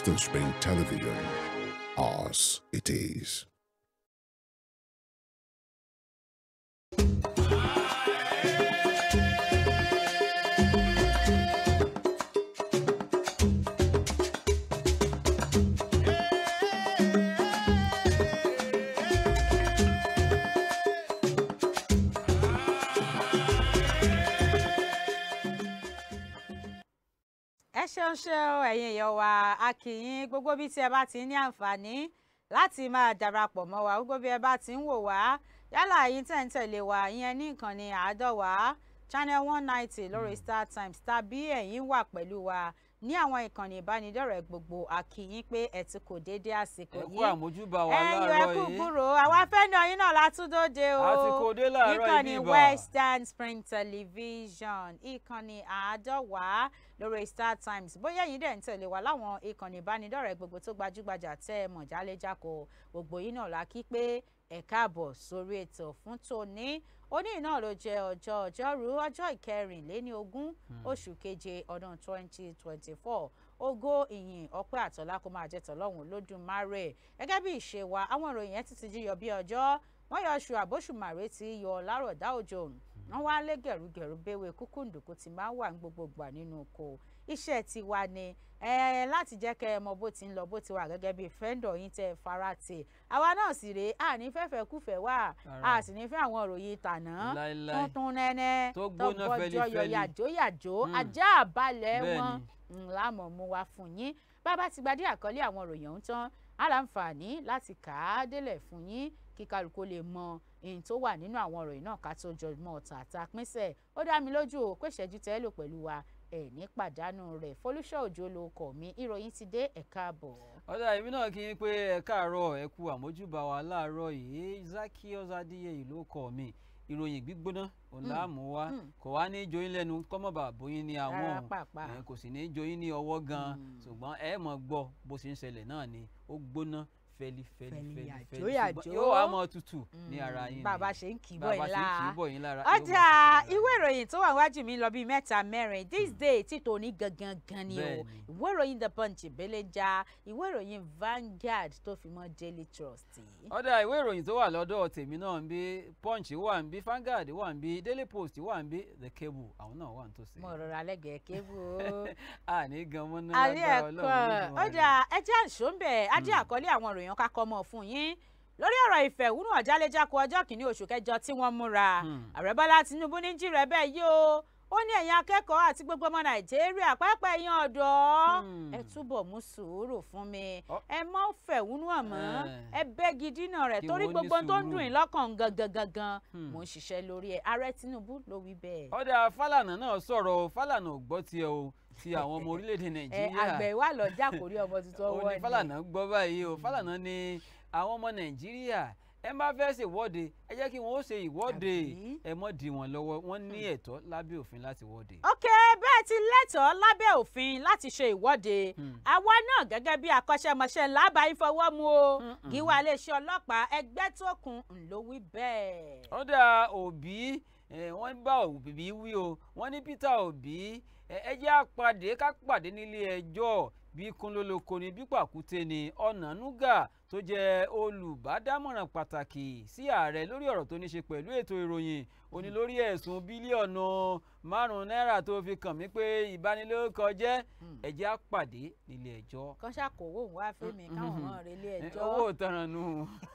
Western Spring Television. Ours it is. Ṣeun ṣeun. Ẹ̀yin èèyàn wa a kí yín. Gbogbo bí tí ẹ bá ti ní àǹfààní láti máa darapọ̀ mọ́ wa gbogbo bí ẹ bá ti ń wò wá yálà yín tẹ̀ ń tẹ̀lé wa ìyẹn ní ìkànnì àádọ́wàá channel one ninety lórí star times tàbí ẹ̀yin wà pẹ̀lú wa ní àwọn ìkànnì ìbánidọ́rẹ̀ẹ́ gbogbo a kí yín pé ẹ ti kò déédéé àsìkò ẹ kú yìí. àmójúbà wa láàárọ̀ yìí. gbúrò. Àwa fẹ́ràn yín náà látúndóde o. A ti kó dé láàárọ̀ ìkànnì ibi ìbà western spring television ìkànnì àádọ́wàá lórí star times. Bóyá ẹ̀yin dẹ̀ ń tẹ̀lé wa láwọn ìkànnì ìbánidọ́rẹ̀ẹ́ gbogbo tó gbajúgbajà tẹ́ ẹ mọ̀ jálẹ́jákò gbogbo yín náà la kí pé ẹ káàbọ̀ sórí ètò fún tòní òní náà ló jẹ́ ọjọ́ ọjọ́rú ọjọ́ ìkẹrìnléní ogún oṣù keje ọdún twenty twenty four ògo ìyìn ọpẹ́ àtọlá kó máa jẹ́ tọlọ́run lódùmarè gẹ́gẹ́ bí ìṣe wa àwọn ìròyìn yẹn ti ti jí yọ bí ọjọ́. Wọ́n yọ oṣù àbóṣùmàrè tí yọ lárọ̀dá òjò. Wọ́n wá lé gẹ̀rúgẹ̀rú béwé kúkúǹdùkú ti máa wà ní gbogbo ìgbà nínú oko iṣẹ́ tiwa ni. Ẹ láti jẹ́ kẹ́ ẹ mọ bó ti ń lọ bó ti wà gẹ́gẹ́ bí fẹ́ńdọ̀ yín tẹ́ fara tì. Àwa náà sì rèé à ní fẹ́fẹ́ kúfẹ́ wà a sì ní fẹ́ àwọn òròyìn tàná tuntun nẹ́nẹ́ Tó gbóná tọ́gbọ́jọ́ yọ fẹ́lifẹ́li. yàjóyàjó Mm. ajá àbálẹ̀ wọn. ńlá mọ̀ mú wa fún yín. Bàbá ti gbadé àkọlé àwọn òròyìn ọ̀hún tán aláǹfààní láti kà á délẹ̀ fún yín kí kálukú lè mọ èyí tó wà nínú àwọn òròyìn náà ká tó jọ mọ́ tààtà pínṣẹ̀ ó dá mi lójú o pé ìṣẹ́jú tẹ́ lò pẹ̀lú wa ẹ̀ ní pàdánù rẹ̀. Folúṣọ́ òjò ló kọ̀ mí. Ìròyìn ti dé ẹ̀ka àbọ̀. ọ̀dà èmi náà kí n pé ẹ káàárọ̀ ẹ kú àmójúbà wa láàárọ̀ yìí. Zaccheaus Adéyẹyè ló kọ mi ìròyìn gbígbóná òun là á mú wá. mm. kò wá ní joyin lẹ́nu kọ́mọ̀bà bóyin ní àwọn ẹ, kò sì ní joyin ní ọwọ́ gan. Mm. ṣùgbọ́n ẹ mọ̀ gbọ́ bó ṣe ń ṣẹlẹ̀ náà ni. Ó gbóná yàjó fẹli yàjó. ṣùgbọ́n yóò wá mọ tutù ní ara yín bàbá ṣe ń kì í bọ̀ yín ń lára ọjà ìwé ìròyìn tó wà wájú mi lọ bíi mẹ́ta mẹ́rin. This day tí tòní gangan gan ni o. Ìwé ìròyìn the punch ìbéléjà ìwé ìròyìn Vanguard tó fi mọ́ Daily Trust. ọ̀dà ìwé ìròyìn tó wà lọ́dọ̀ tèmi náà ń bí punch wà ń bí Vanguard wà ń bí daily post wà ń bí the cable àwọn náà wà nítòsí. mo rọra lẹ́gẹ̀ẹ́ kébù. a ní gan mọ́ náà alẹ́ ẹ̀kọ́. Ọjà ẹjẹ́ àṣọ́nbẹ̀ adé àkọlé àwọn ìròyìn kakọ́ mọ́ fún yín lórí ọ̀rọ̀ ìfẹ̀hónú ọ̀jálẹ́jákò ọjọ́ kìíní oṣù kẹjọ tí wọ́n múra Hmm. ààrẹ bọ́lá tinubu ní jírẹ̀ bẹ́ẹ̀ yìí o ó ní ẹ̀yin akẹ́kọ̀ọ́ àti gbogbo ọmọ nàìjíríà pàápàá ẹ̀yin ọ̀dọ́ Hmm. ẹ túbọ̀ mú sùúrù fún mi ẹ mọ́ fẹ̀hónú àmọ́ Eh. ẹ bẹ́gi dínà rẹ̀ Kí torí gbogbo tó ń dùn yín lọ́kàn gangan gangan Hmm. mò ń ṣiṣẹ́ lórí ẹ̀ ààrẹ tinubu ló wí bẹ́ẹ̀. ọ̀dà Fálànà náà sọ̀rọ̀ Fálànà ò gbọ́ tiẹ̀ o ti àwọn ọmọ orílẹ̀-èdè Nàìjíríà. àgbẹ̀ wà lọ́jà kò rí ọmọ tuntun ó ọwọ́ ni. Fálànà gbọ́ báyìí o. Fálànà ní àwọn ọmọ Nàìjíríà ẹ má fẹ́ ṣe ìwọ́de ẹ jẹ́ kí wọ́n ó ṣe ìwọ́de. Ẹ mọ́ dí wọn lọ́wọ́. Wọ́n ní ẹ̀tọ́ lábẹ́ òfin láti wọ́de. ok bẹ́ẹ̀ ti lẹ́tọ̀ọ́ lábẹ́ òfin láti ṣe ìwọ́de. Hmm. àwa náà gẹ́gẹ́ bí akọ́ṣẹ́mọṣẹ́ lábàá ìfọwọ́ mu o gíwá iléeṣẹ́ ọlọ́pàá ẹgbẹ́ tó kún ń ló wí bẹ́ẹ̀. ọ̀dà òbí eh, wọ́n bá òbí wí o. Wọ́n ní Peter Obi eh, ẹ jẹ́ àpàdé ká pàdé nílé ẹjọ́. Bí kúnlólóko ni bí pàkúté ni Ọ̀nànúgà tó jẹ́ olùbádámọ̀ràn pàtàkì sí ààrẹ lórí ọ̀rọ̀ tó ní ṣe pẹ̀lú ètò ìròyìn. Ó ní lórí ẹ̀sùn bílíọ̀nù márùn-ún náírà tó fi kàn mí pé ìbanilórúkọ jẹ́. Ẹ jẹ́ àpàdé nílé ẹjọ́. kọ́ṣà kò wò wá fẹ́mi káwọn náà relé ẹjọ́. owó ìtanràn nù.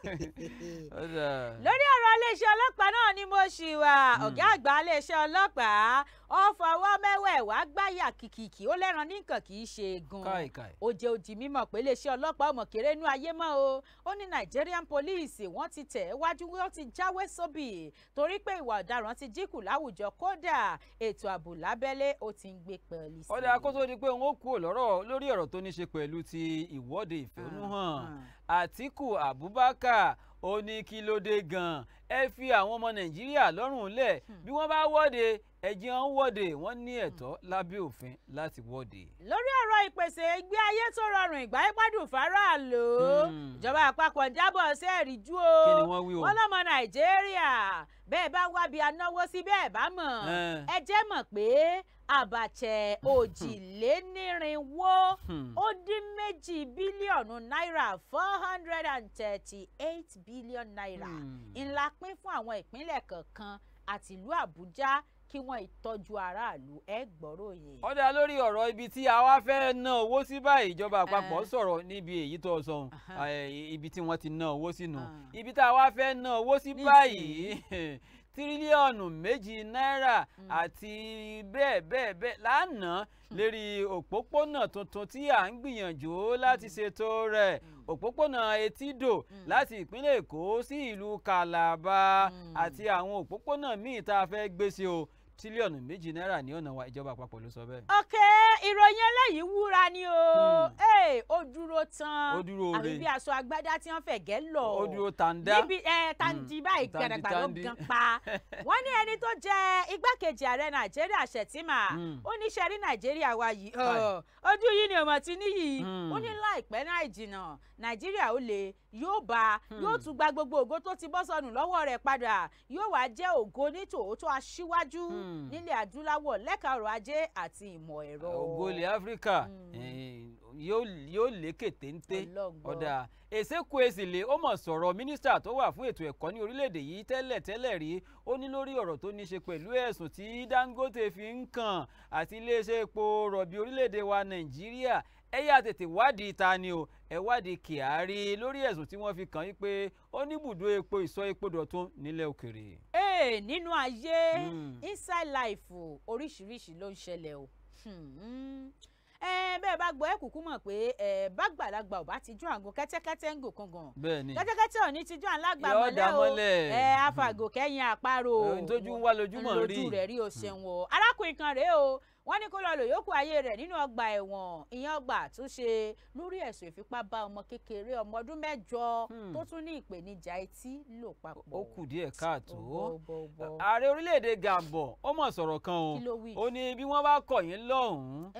Lórí ọ̀rọ̀ iléeṣẹ́ ọlọ́pàá náà ni mo ṣì wà. Ọ̀gá àgbà iléeṣẹ́ ọlọ́pàá ó fọwọ́ mẹ́wẹ̀ẹ̀wá gbáyà kìkìkì. Ó lẹ́ran nìkan kì í ṣe káì. ó jẹ́ ó di mímọ̀ pé iléeṣẹ́ ọlọ́pàá ọmọ kéré inú ayé mọ́ o ó ní Nigerian police wọ́n ti tẹ̀ wájú wọ́n ti jáwé sóbì torí pé ìwà ọ̀daràn ti dínkù láwùjọ. Kódà ètò ààbò lábẹ́lé ó ti ń gbé pẹ́ẹ́lí sí ọ̀dà kó tó di pé wọ́n kú lọ́rọ̀ lórí ọ̀rọ̀ tó ní ṣe pẹ̀lú ti ìwọ́de ìfẹ̀hónúhàn Àtíkù Abubakar ó ní kí ló dé gan-an? Ẹ fi àwọn ọmọ Nàìjíríà lọ́rùn lẹ̀. Bí wọ́n bá wọ́de ẹ̀jẹ̀ ń wọ́de wọ́n ní ẹ̀tọ́ lábẹ́ òfin láti wọ́de. lórí ọ̀rọ̀ ìpèsè ìgbé ayé tó rọrùn ìgbà ìgbádùn faraàlú Hmm. ìjọba àpapọ̀ ń jábọ̀ sí wọ́n wí o? wọ́n lọ́mọ nàìjíríà bẹ́ẹ̀ bá ń wábi anáwó sí bẹ́ẹ̀ bá mọ̀ ẹ jẹ́ mọ̀ pé àbàchẹ̀ òjìlénírínwó Hmm. ó dín méjì bílíọ̀nù náírà four hundred and thirty-eight billion naira Hmm. ńlá pín fún àwọn ìpínlẹ̀ kọ̀ọ̀kan àti ìlú àbújá kí wọ́n ìtọ́jú aráàlú. Ẹ gbọ́rọ̀ yìí. ọ̀dà lórí ọ̀rọ̀ ibi tí a wá fẹ́ ná owó sí báyìí. Ìjọba àpapọ̀ Eh. sọ̀rọ̀ níbi èyí tó sọ̀hún Aha. ibi tí wọ́n ti ná owó sínú. Ah. ibi tá a wá fẹ́ ná owó sí báyìí. Tírílíọ̀nù méjì náírà àti bẹ́ẹ̀ bẹ́ẹ̀ bẹ́ẹ̀ lánàá lérí òpópónà tuntun tí à ń gbìyànjú láti ṣètò rẹ̀. Òpópónà etídò láti ìpínlẹ̀ èkó sí ìlú calabar àti àwọn òpópónà míì tá a fẹ́ gbé sí o tírílíọ̀nù méjì náírà ní ọ̀nà wa ìjọba àpapọ̀ ló sọ bẹ́ẹ̀. ok ìròyìn eléyìí wúra ni o. Hmm. Hey, ó dúró tán Ó dúró àbí re. bí aṣọ agbádá tí wọ́n fẹ̀gẹ́ lọ. Ó dúró tàǹdá. níbi ẹ tandi báyìí tandi, gàdàgbà ló gan pa. Wọ́n ní ẹni tó jẹ́ igbákejì ààrẹ nàìjíríà ṣètìmà Mm. ó ní ṣe rí nàìjíríà wa yìí. Ojú yìí ni ọmọ tí níyì ó ní láìpẹ́ náà ìjìnà. Nàìjíríà ó lè yóò bá. Hmm. yóò tún gba gbogbo ògo tó ti bọ́ sọnù lọ́wọ́ rẹ̀ padà. Yóò wá jẹ́ ògo ní tòótọ́ aṣíwájú. Hmm. Nílẹ̀ adúláwọ̀ lẹ́ka ọrọ̀ ajé àti ìmọ̀ ẹ̀rọ. ògo ilẹ̀ áfíríkà. Mm. eh, yóò lékè téńté ọ̀dà èsèkú èsìlè ó mọ̀ sọ̀rọ̀ mínísítà tó wà fún ètò ẹ̀kọ́ ní orílẹ̀-èdè yìí tẹ́lẹ̀ tẹ́lẹ̀ rí. Ó ní lórí ọ̀rọ̀ tó ní ṣe pẹ̀lú ẹ̀sùn tí dangote fi ń kàn àti iléeṣẹ́ epo rọ̀bì orílẹ̀-èdè wa nàìjíríà ẹ yá tètè wádìí ta ni o. Ẹ wádìí kyari lórí ẹ̀sùn tí wọ́n fi kàn yín pé ó ní ibùdó epo ìsọ epo dọ̀tun nílẹ̀ òkèèrè. ee nínú ayé Mm. inside life oríṣiríṣi ló ń ṣẹlẹ̀ o. Hmm. bẹ́ẹ̀ bá gbọ́ ẹ kúkú mọ̀ pé ẹ bá gbàlagbà ò bá ti jó àgbo kẹ́tẹ́kẹ́tẹ́ ń gò ni kẹ́tẹ́kẹ́tẹ́ ò ní ti jó àlágbà mọ́lẹ̀ o. àfàgò kẹ́yìn àparò. Ohun tójú ń wá lójúmọ̀ rí lójú rẹ̀ rí o ṣeun o. Arákùnrin kan rèé o wọ́n ní kó lọ lò yókù ayé rẹ̀ nínú ọgbà ẹ̀wọ̀n ìyẹn ọgbà àtúnṣe lórí ẹ̀sùn ìfipá bá ọmọ kékeré ọmọ ọdún mẹ́jọ Hmm. tó tún ní ìpèníjà etí lò papọ̀. ó kù díẹ̀ káàtó. Ààrẹ orílẹ̀-èdè gabon ó mọ̀ sọ̀rọ̀ kan o. Ó ní bí wọ́n bá kọ̀ yín lọ́hùn-ún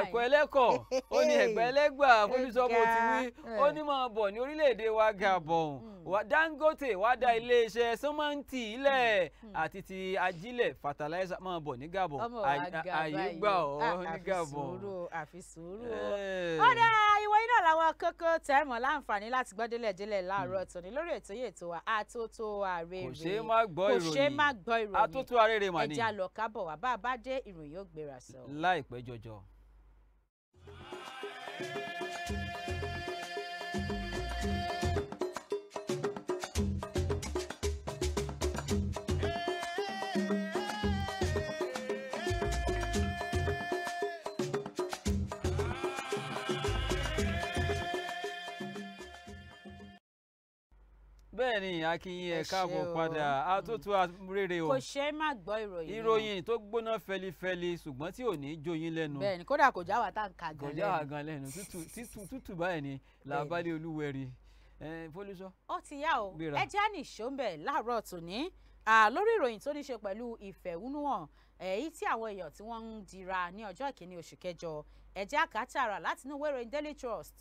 ẹ̀kọ́ ẹlẹ́kọ̀. Ó ní ẹ̀gbẹ́ ẹlẹ́gbà. Fólúsọ́bù ti wí. Ẹ̀ga, ó ẹ̀. ní máa bọ̀ ní orílẹ̀-èdè wa gabon. Wa dangote wá dá iléeṣẹ́ sọ́mọ́ǹtì ilẹ̀ àti ti ajílẹ̀ fertilizer. Máa bọ̀ ní gabon. Ọmọ wa Àyè- ga àyè báyìí gbà ọ́ ní àfi gabon. sùúrù àfi sùúrù o. Eh. ọ̀dà ìwọ iná làwọn kókó tẹ́mọ̀ láǹfààní láti gbọ́ délẹ̀délẹ̀ láàárọ̀ tòní lórí ètò yìí ètò wa àtótó àrèrè kò ṣeé má gbọ́ kò ṣeé má ìròyìn gbọ́ ìròyìn atótó arére mà ní ẹja lọ kábọ̀ wá bá a bá dé ìròyìn yóò gbéra sọ. láìpẹ́ jọjọ. Bẹ́ẹ̀ ni akínyìn Ẹ káàbọ̀ padà. Atótó arére o. Kò ṣeé má gbọ́ ìròyìn ìròyìn tó gbóná fẹlifẹli ṣùgbọ́n tí ò ní jó yín lẹ́nu. Bẹ́ẹ̀ ni kódà kò já wa tá ń ka gan lẹ́nu. àgàn lẹ́nu. Tútù tútù tútù báyìí ni làbálẹ̀ olúwẹ̀rí. Ẹ̀ fólúsọ. ó ti yá o. Ẹ já nìṣó ń bẹ̀ láàárọ̀ tòní. Lórí ìròyìn tó ní ṣe pẹ̀lú ìfẹ̀hónúhàn èyí tí àwọn èèyàn tí wọ́n ń dira ní ọjọ́ ìkíní oṣù kẹjọ ẹ̀jẹ̀ àkátàrà láti inú ìwé ìròyìn daily trust.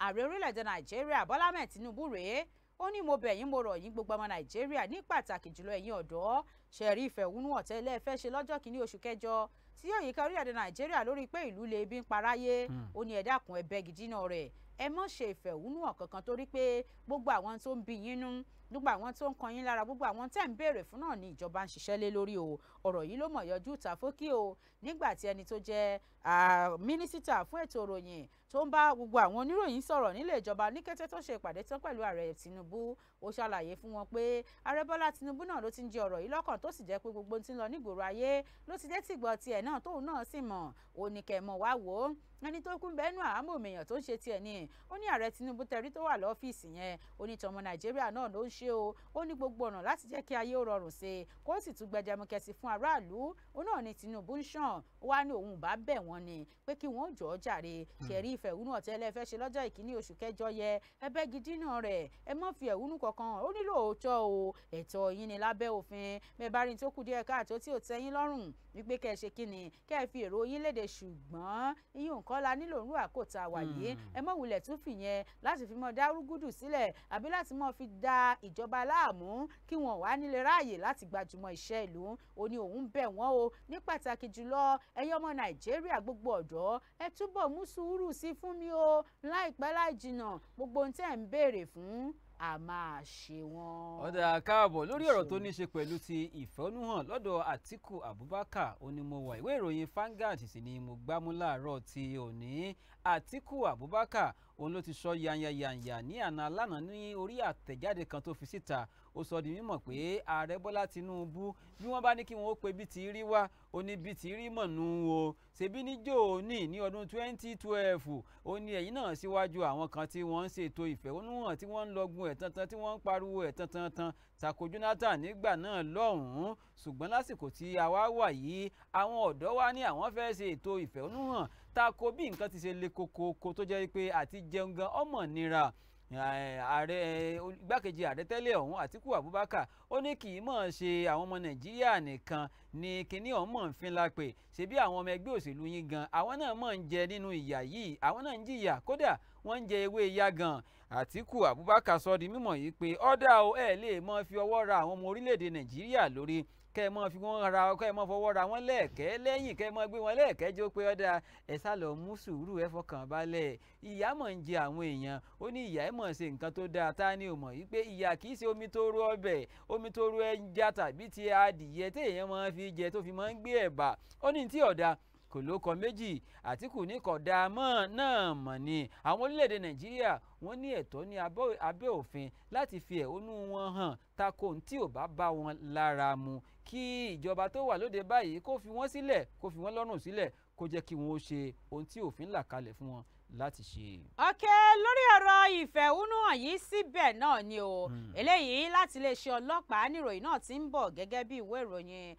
Ààrẹ orílẹ̀-èdè nàìjíríà bọ́lá ahmed tinubu rèé ó ní mo bẹ̀ yín mo rọ̀ yín gbogbo ọmọ nàìjíríà ní pàtàkì jùlọ ẹ̀yin ọ̀dọ́. Ṣe rí ìfẹ̀hónúhàn tẹ́lẹ̀ fẹ́ ṣe lọ́jọ́ kìíní oṣù kẹjọ tí yóò yíká orílẹ̀-èdè nàìjíríà lórí pé ìlú lè bí ń paráyé? Ó ní ẹ dákun ẹ bẹ́gi dínà rẹ̀. Ẹ mọ̀ ṣe ìfẹ̀hónúhàn kankan torí pé gbogbo àwọn tó ń bí yín nú gbogbo àwọn tó ń kan yín lára gbogbo àwọn tẹ́ ń béèrè fún náà ni ìjọba ń ṣiṣẹ́ lé lórí o. Ọ̀rọ̀ yìí ló mọ̀ yọjú tàfókì o. Nígbà tí ẹni tó jẹ́ ah, mínísítà fún ètò ìròyìn tó ń bá gbogbo àwọn oníròyìn sọ̀rọ̀ nílé ìjọba ní kété tó ṣe ìpàdé tán pẹ̀lú ààrẹ tinubu. Ó ṣàlàyé fún wọn pé ààrẹ bọ́lá tinubu náà ló ti ń jẹ ọ̀rọ̀ yìí lọ́kàn tó sì jẹ́ pé gbogbo tí ń lọ nígboro ayé ló ti dé tìgbọ́ tiẹ̀ náà tóun náà sì mọ̀. Ó ní kẹ́ mọ̀ wá wò ó ẹni tó kún bẹ́ẹ̀ nù àhámọ́ òmèèyàn tó ń ṣe tiẹ̀ ni. Ó ní ààrẹ tinubu tẹrí tó wà lọ́fíìsì yẹn. Ó ní tọmọ nàìjíríà náà ló ń ṣe o. Ó ní gbogbo ọ̀nà láti jẹ́ kí ayé ó rọrùn sí i. Kó sì tún gbẹdẹmukẹsí fún aráàlú. Ó náà ní tinubu ń ṣàn. Ó wá ní òun bá bẹ̀ wọ́n ni pé kí wọ́n jọ̀ọ́ jàre. Ṣẹ̀rí ìfẹ̀hónú ọ̀tẹ́ ẹlẹ́fẹ́ ṣe lọ́jọ́ ìkíní oṣù kẹjọ yẹ. Ẹbẹ́ gidina rẹ̀. Ẹ má fi ẹ̀hónú kankan ó nílò òótọ́ o. Ẹ̀tọ́ yín ni lábẹ́ òfin. Bẹ́ẹ̀ bá rí tó kù díẹ̀ káàtó tí ò tẹ́ yín lọ́rùn wípé kẹ́ ẹ ṣe kí ni kẹ́ ẹ fi èrò yín léde ṣùgbọ́n iyún nǹkan la nílò òun àkótá wà yìí. Ẹ mọ̀ wulẹ̀ tún fìyẹn láti fi mọ́ dárúgúdù sílẹ̀ àbí láti mọ́ fi da ìjọba láàmú kí wọ́n wá nílé ráàyè láti gbajúmọ̀ iṣẹ́ ìlú. Ó ní òun bẹ̀ wọ́n o. Ní pàtàkì jùlọ ẹ̀yin ọmọ nàìjíríà gbogbo ọ̀dọ́ ẹ túbọ̀ mú sùúrù sí fún mi o. Láìpẹ́ láì jìnnà gbogbo ohun tẹ́ ẹ̀ ń béèrè fún a máa ṣe wọ́n. ọ̀dà káàbọ̀ lórí ọ̀rọ̀ tó ní ṣe pẹ̀lú ti ìfẹ̀hónúhàn lọ́dọ̀ àtìkù abubakar. Ó ní mo wà ìwé ìròyìn Vanguard sì ni mo gbámú láàárọ̀ ti òní. Àtìkù abubakar òun ló ti sọ yanyanyanya ní àná lánàá ní orí àtẹ̀jáde kan tó fi síta. Ó sọ di mímọ̀ pé ààrẹ bọ́lá tinubu bí wọ́n bá ní kí wọ́n ó pe bí ti rí wá ó ní bí ti rí mọ̀nú o. Ṣebí ní ní ọdún 2012 ó ní ẹ̀yìn náà síwájú àwọn kan tí wọ́n ń ṣètò ìfẹ̀hónúhàn tí wọ́n ń lọ́gun ẹ̀ tantan tí wọ́n ń pariwo ẹ̀ tantan tan. Tako jonathan nígbà náà lọ́hùn-ún. Ṣùgbọ́n lásìkò tí a wá wà yìí àwọn ọ̀dọ́ wa ní àwọn fẹ́ ṣe ìfẹ̀hónúhàn tako bí nǹkan ti ṣe le koko tó jẹ́ pé àti jẹun gan ọmọ nira. Ààrẹ igbákejì ààrẹ tẹ́lẹ̀ ọ̀hún àtíkù abubakar ó ní kì í mọ̀ ṣe àwọn ọmọ nàìjíríà nìkan ni kinní ọ̀hún mọ̀ ń fin lápè ṣebí àwọn ọmọ ẹgbẹ́ òṣèlú yín gan àwọn náà mọ̀ ń jẹ nínú ìyà yìí àwọn náà ń jìyà kódà wọ́n ń jẹ ewé ìyá gan. Àtíkù abubakar sọ di mímọ̀ yìí pé ọ̀dà o ẹ̀ lè mọ̀ fi ọwọ́ ra àwọn ọmọ orílẹ̀-èdè nàìjíríà lórí kẹ́ ẹ mọ́ fi wọ́n ra kẹ́ ẹ mọ́ fọwọ́ ra wọ́n lẹ́ẹ̀kẹ́ lẹ́yìn kẹ́ ẹ mọ́ gbé wọn lẹ́ẹ̀kẹ́ jó pé ọ̀dà ẹ lọ mú sùúrù ẹ fọkàn balẹ̀. Ìyá mọ̀ ń jẹ àwọn èèyàn ó ní ìyá ẹ mọ̀ ṣe nǹkan tó dáa tá ni ò mọ̀ wípé ìyá kì í ṣe omi tó rú ọbẹ̀ omi tó rú ẹja tàbí ti adìyẹ téèyàn máa fi jẹ tó fi máa ń gbé ẹ̀bà. Ó ní tí ọ̀dà kò ló kọ méjì àtìkù ní kódà mọ́ náà mọ̀ ni. Àwọn orílẹ̀-èdè nàìjíríà wọ́n ní ẹ̀tọ́ ní abẹ́ òfin láti fi ẹ̀hónú wọn hàn tako tí ò bá bá wọn lára mu kí ìjọba tó wà lóde báyìí kó fi wọ́n sílẹ̀ kó fi wọ́n lọ́rùn sílẹ̀ kó jẹ́ kí wọ́n ó ṣe ohun tí òfin là kalẹ̀ fún wọn láti ṣe. ọ̀kẹ́ lórí ọ̀rọ̀ ìfẹ̀hónúhàn yìí síbẹ̀ náà ni o. Eléyìí láti iléeṣẹ́ ọlọ́pàá níròyìn náà ti ń bọ̀ gẹ́gẹ́ bí ìwé ìròyìn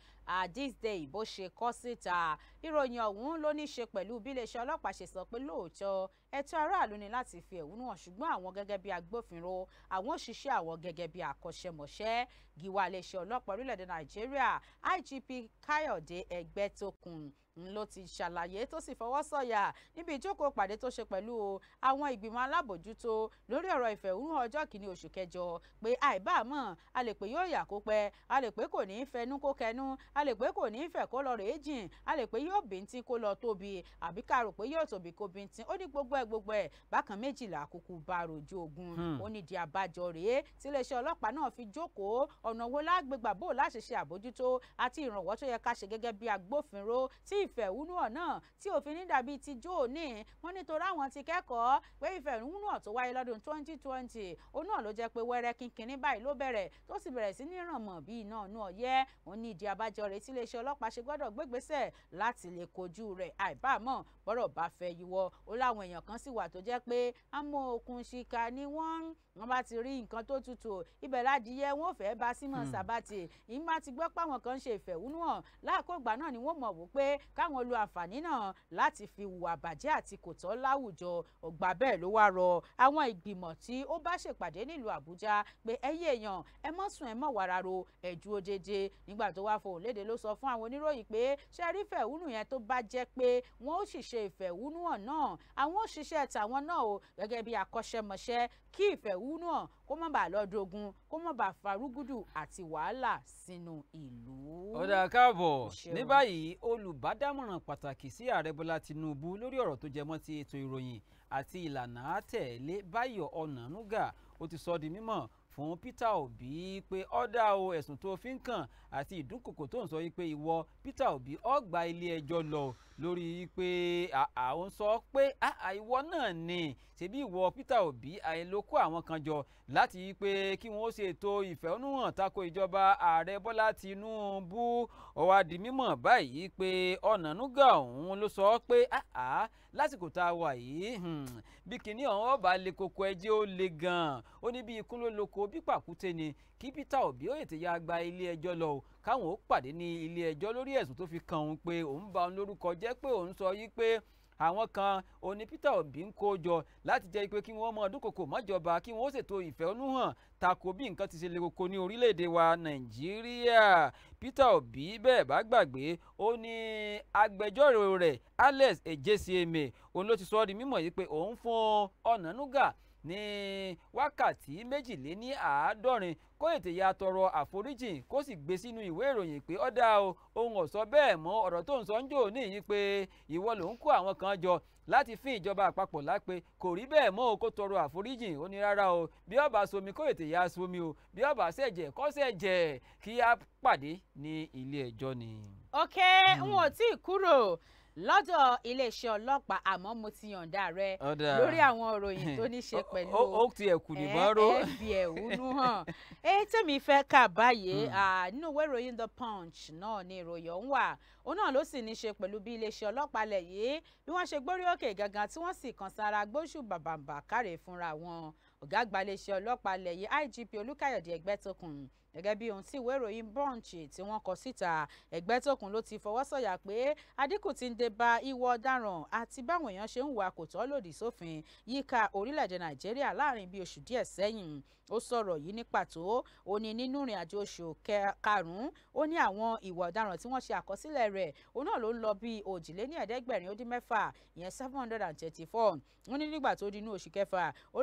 this day bó ṣe kọ síta. Ìròyìn ọ̀hún ló ní í ṣe pẹ̀lú bí iléeṣẹ́ ọlọ́pàá ṣe sọ pé lóòótọ́ ẹ̀tọ́ aráàlú ni láti fi ẹ̀hónú hàn ṣùgbọ́n àwọn gẹ́gẹ́ bí agbófinró àwọn òṣìṣẹ́ àwọn gẹ́gẹ́ bí akọ́ṣẹ́mọṣẹ́. Gíwá iléeṣẹ́ ọlọ́pàá orílẹ̀-èdè nàìjíríà IGP káyọ̀dé ẹgbẹ́tókun ló ti ṣàlàyé tó sì fọwọ́ sọ̀yà níbi ìjókòó pàdé tó ṣe pẹ̀lú àwọn ìgbìmọ̀ alábòjútó lórí ọ̀rọ̀ ìfẹ̀hónúhàn ọjọ́ kìíní oṣù kẹjọ pé àìbámọ̀ a lè pé yóò yà kó pẹ́ a lè pé kò ní í fẹnu kó kẹnu a lè pé kò ní í fẹ̀ kó lọ rèé jìn a lè pé yóò bíntín kó lọ tóbi àbí ká rò pé yóò tóbi kó bíntín ó ní gbogbo ẹ̀ gbogbo ẹ̀ bákan méjìlá kúkú bá rojú ogun. Ó ní di àbájọ rèé tí iléeṣẹ́ ọlọ́pàá náà fi jókòó ọ̀nà wo lágbègbà bó láti ṣe àbójútó àti ìrànwọ́ tó yẹ ká ṣe gẹ́gẹ́ bí agbófinró tí ìfẹ̀hónúhàn náà tí òfin ní dàbí ti jó ní. Wọ́n nítorí àwọn ti kẹ́kọ̀ọ́ pé ìfẹ̀hónúhàn tó wáyé lọ́dún 2020 òun náà ló jẹ́ pé wẹ́rẹ́ kínkínní báyìí ló bẹ̀rẹ̀ tó sì bẹ̀rẹ̀ sí ní rànmọ́ bí iná inú ọyẹ́. Òun ní ìdí abájọ rẹ̀ tí iléeṣẹ́ ọlọ́pàá ṣe gbọ́dọ̀ gbégbésẹ̀ láti lè kojú rẹ̀. Àìbámọ̀ bọ́rọ̀ bá fẹ́ yíwọ́. Ó láwọn èèyàn kan sì wà tó jẹ́ pé amóhokun ṣìkà ni wọ́n. Wọ́n bá ti rí nǹkan tó tutù ibẹ̀ ládìyẹ wọn ò fẹ́ bá símọ̀ sàbàtì ìmọ̀ ti gbọ́ pé àwọn kan ṣe ìfẹ̀hónúhàn láàkó ìgbà náà ni wọ́n mọ̀ wò pé káwọn lo àǹfààní náà láti fi hùwà bàjẹ́ àti kò tọ́ láwùjọ. Ọgbà bẹ́ẹ̀ ló wá rọ àwọn ìgbìmọ̀ tí ó bá ṣèpàdé nílùú àbújá pé ẹyẹ èèyàn ẹ mọ́ sùn ẹ mọ́ wàrà ro ẹ dúró déédéé nígbà tó wá fohùn léde ló sọ fún àwọn oníròyìn pé ṣe rí ìfẹ̀hónú yẹn tó bá jẹ́ pé wọ́n ó sì ṣe ìfẹ̀hónúhàn náà? Àwọn òṣìṣẹ́ kó má bàa farúgùdù àti wàhálà sínú ìlú. ó dáa káàbọ̀. Ní báyìí olùbádámọ̀ràn pàtàkì sí ààrẹ bọ́lá tinubu lórí ọ̀rọ̀ tó jẹmọ́ ti ètò ìròyìn àti ìlànà àtẹ̀lé báyọ̀ ọ̀nànúgà. Ó ti sọ di mímọ̀ fún peter obi pé ọ̀dà o ẹ̀sùn tó fi ń kàn àti ìdúnkòkò tó ń sọ yìí pé ìwọ peter obi ọgbà ilé ẹjọ́ lọ lórí pé àwọn sọ pé ìwọ náà ni. Ṣebí ìwọ peter obi àìlókò àwọn kan jọ láti pé kí wọ́n ṣètò ìfẹ̀hónúhàn tako ìjọba ààrẹ bọ́lá tinubu ó wá di mímọ̀ báyìí pé ọ̀nànúgà òun ló sọ pé lásìkò tá a wà yìí bí kinní ọ̀hún ọba le koko ẹjẹ́ ó le gan-an. Ó ní bí ikú ló loko bí pàkúté ni. Kí peter obi ó yètè ya gba ilé ẹjọ́ lọ káwọn ó pàdé ní ilé ẹjọ́ lórí ẹ̀sùn tó fi kàn òun pé òun bà òun lórúkọ jẹ́ pé òun sọ yí pé àwọn kan òní Peter Obi ń kó jọ láti jẹ́ pé kí wọ́n mọ dúnkòkò mọ́jọba kí wọ́n ṣètò ìfẹ̀hónúhàn tako bí nǹkan ti ṣe le koko ní orílẹ̀-èdè wa Nàìjíríà. Peter Obi bẹ́ẹ̀ bá gbàgbé ó ní agbẹjọ́rò rẹ̀ Alex Ejezieme òun ló ti sọ ọ́ di mímọ̀ yìí pé òun fún Ọ̀nànúgà ní wákàtí méjìléní àádọ́rin kó ètè ya tọrọ àforíjìn kó sì gbé sínú ìwé ìròyìn pé ọ̀dà o ohun ọ̀sọ́ bẹ́ẹ̀ mọ́. Ọ̀rọ̀ tó ń sọ ń jò ní yìí pé ìwọ ló ń kó àwọn kan jọ láti fín ìjọba àpapọ̀ lápè. Kò rí bẹ́ẹ̀ mọ́ o kó tọrọ àforíjìn ó ní rárá o bí ọba somi kó ètè ya somi o. Bí ọba ṣẹ̀jẹ̀ kó ṣẹ̀jẹ̀. Kí á pàdé ní ilé ẹjọ́ ni. ok n ò tí ì kúrò lọ́dọ̀ iléeṣẹ́ ọlọ́pàá àmọ́ mo ti yọ̀ǹda rẹ lórí àwọn ìròyìn tó ní ṣe pẹ̀lú ó ti ẹ̀kú nìbọn ró. ẹ fi ẹ̀hónú hàn. Èyí tèmi fẹ́ kà báyìí ah, nínú ìwé ìròyìn the punch náà ni ìròyìn ọ̀hún wà. Òun náà ló sì ní ṣe pẹ̀lú bí iléeṣẹ́ ọlọ́pàá lẹ̀ yìí bí wọ́n ṣe gbórí òkè gangan tí wọ́n sì kan sára gbóṣù bàbàǹbà káre fúnra wọn. Ọ̀gá àgbà iléeṣẹ́ ọlọ́pàá lẹ̀ yìí IGP Olúkáyọ̀dé Ẹgbẹ́tókùn gẹ́gẹ́ bí ohun tí ìwé ìròyìn punch tí wọ́n kọ síta Ẹgbẹ́tókùn ló ti fọwọ́ sọ̀yà pé àdínkù ti ń dé bá ìwà ọ̀daràn àti báwọn èèyàn ṣe ń hùwà kò tọ́ lòdì sófin yíká orílẹ̀-èdè Nàìjíríà láàárín bíi oṣù díẹ̀ sẹ́yìn. Ó sọ̀rọ̀ yìí ní pàtó ó ní nínú ìrìn àjò oṣù karùn-ún ó ní àwọn ìwà ọ̀daràn tí wọ́n ṣe àkọsílẹ̀ rẹ̀ òun náà ló ó seven hundred and thirty-four. Wọ́n ní nígbà tó di inú oṣù kẹfà ó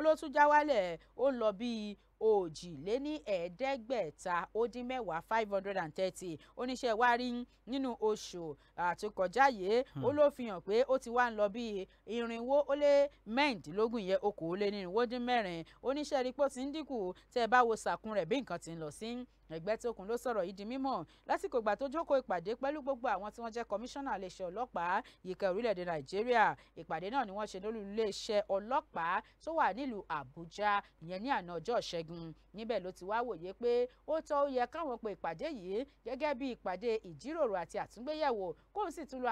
ó ń lọ bíi òjìléní ẹ̀ẹ́dẹ́gbẹ̀ta ó dín mẹ́wàá five hundred and thirty. Oníṣẹ́ wa rí nínú oṣù àtúkọjá yìí. Ó ló fi hàn pé ó ti wá ń lọ bíi irinwó ó lé mẹ́rìndínlógún yẹn okòólénírínwó dín mẹ́rin. Oníṣẹ́ rí pé ó ti ń dínkù. Tẹ́ ẹ bá wo sàkún rẹ̀ bí nǹkan ti ń lọ sí Ẹgbẹ́tókun ló sọ̀rọ̀ yìí di mímọ̀. Lásìkò ìgbà tó jókòó ìpàdé pẹ̀lú gbogbo àwọn tí wọ́n jẹ́ kọmíṣánná iléeṣẹ́ ọlọ́pàá yíká orílẹ̀-èdè Nàìjíríà. Ìpàdé náà ni wọ́n ṣe lórí iléeṣẹ́ ọlọ́pàá tó wà nílùú Àbújá ìyẹn ní àná ọjọ́ Ìṣẹ́gun. Níbẹ̀ ló ti wá wòye pé ó tọ́ ó yẹ káwọn pe ìpàdé yìí gẹ́gẹ́ bí ìpàdé ìjíròrò àti àtúngbéyẹ̀wò kóun sì tún lo.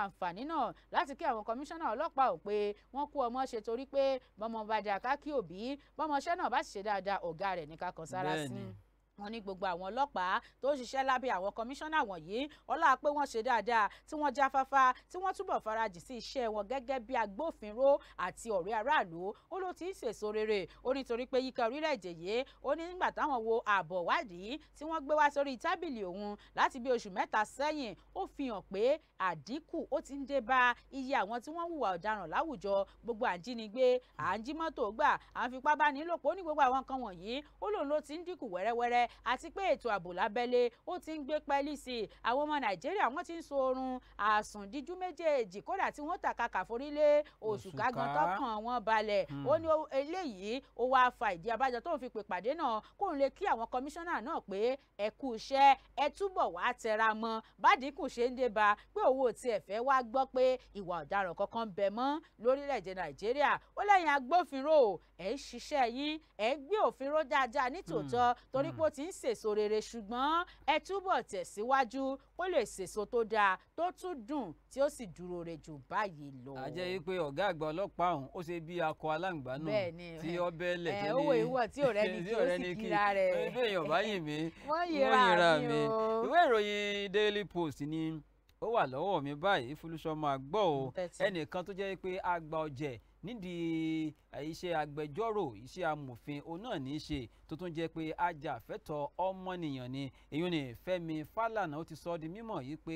Wọ́n ní gbogbo àwọn ọlọ́pàá tó ń ṣiṣẹ́ lábẹ́ àwọn kọmíṣánná wọ̀nyí ọlá pé wọ́n ṣe dáadáa tí wọ́n jáfáfá tí wọ́n túbọ̀ farajì sí iṣẹ́ wọn gẹ́gẹ́ bí agbófinró àti ọ̀rẹ́ aráàlú. Ó ló ti ń sèso rere. Ó nítorí pé yíká orílẹ̀-èdè yìí ó ní nígbà táwọn wo ààbọ̀ wádìí tí wọ́n gbé wá sórí tábìlì òun láti bí oṣù mẹ́ta sẹ́yìn ó fi hàn pé àdínkù ó ti ń dé bá iye àwọn tí wọ́n hùwà ọ̀daràn láwùjọ. Gbogbo àjínigbé à ń jí mọ́tò gbà à ń fipá bá nílòpọ̀ ó ní gbogbo àwọn nǹkan wọ̀nyí ó lòun ló ti ń dínkù wẹ́rẹ́wẹ́rẹ́ àti pé ètò ààbò lábẹ́lé ó ti ń gbé pẹ́ẹ́lí sí i. Àwọn ọmọ nàìjíríà wọ́n ti ń so oorun àsùndíjú méjèèjì kódà tí wọ́n tàkàkà forílé Òṣùká. kágan tọkàn wọn balẹ̀. Ó ní eléyìí ó wáá fa ìdí abájọ tó ń fi pè pàdé náà kóun lè kí àwọn kọmíṣánná náà pé ẹ kú iṣẹ́ ẹ túbọ̀ wá tẹra mọ́. Bádìínkù ṣe ń dé bá pé owó tiẹ̀ fẹ́ wá gbọ́ pé ìwà ọ̀daràn kankan ń bẹ mọ́ lórílẹ̀‐èdè nàìjíríà. Ó lẹ́yìn agbófinró ẹ̀ ń ṣiṣẹ́ yín ẹ̀ ń gbé òfin ró dáadáa nítòótọ́ torí pé ó ti ń sèso rere ṣùgbọ́n ẹ túbọ̀ tẹ̀síwájú kó lè sèso tó dáa tó tún dùn tí ó sì dúró re jù báyìí lọ. a jẹ́ yí pé ọ̀gá àgbà ọlọ́pàá ọ̀hún ó ṣe bí akọ aláǹgbá náà tí ó bẹ́ẹ̀lẹ̀ tó ó wò ìwọ tí ò rẹ́ni kí ó sì kí. kíra rẹ̀. Ẹ, bí èèyàn bá yìn mí wọ́n yẹra mi mi o. ìwé ìròyìn Daily Post ni ó wà lọ́wọ́ mi báyìí Folúṣọ́ máa gbọ́ o. Ẹnìkan tó jẹ́ pé àgbà ọ̀jẹ̀ nídìí iṣẹ́ agbẹjọ́rò iṣẹ́ amòfin òun náà ní í ṣe tó tún jẹ́ pé ajàfẹ́tọ̀ ọmọnìyàn ni. Èyí ni Fẹ́mi Fálànà ó ti sọ ọ́ di mímọ̀ yìí pé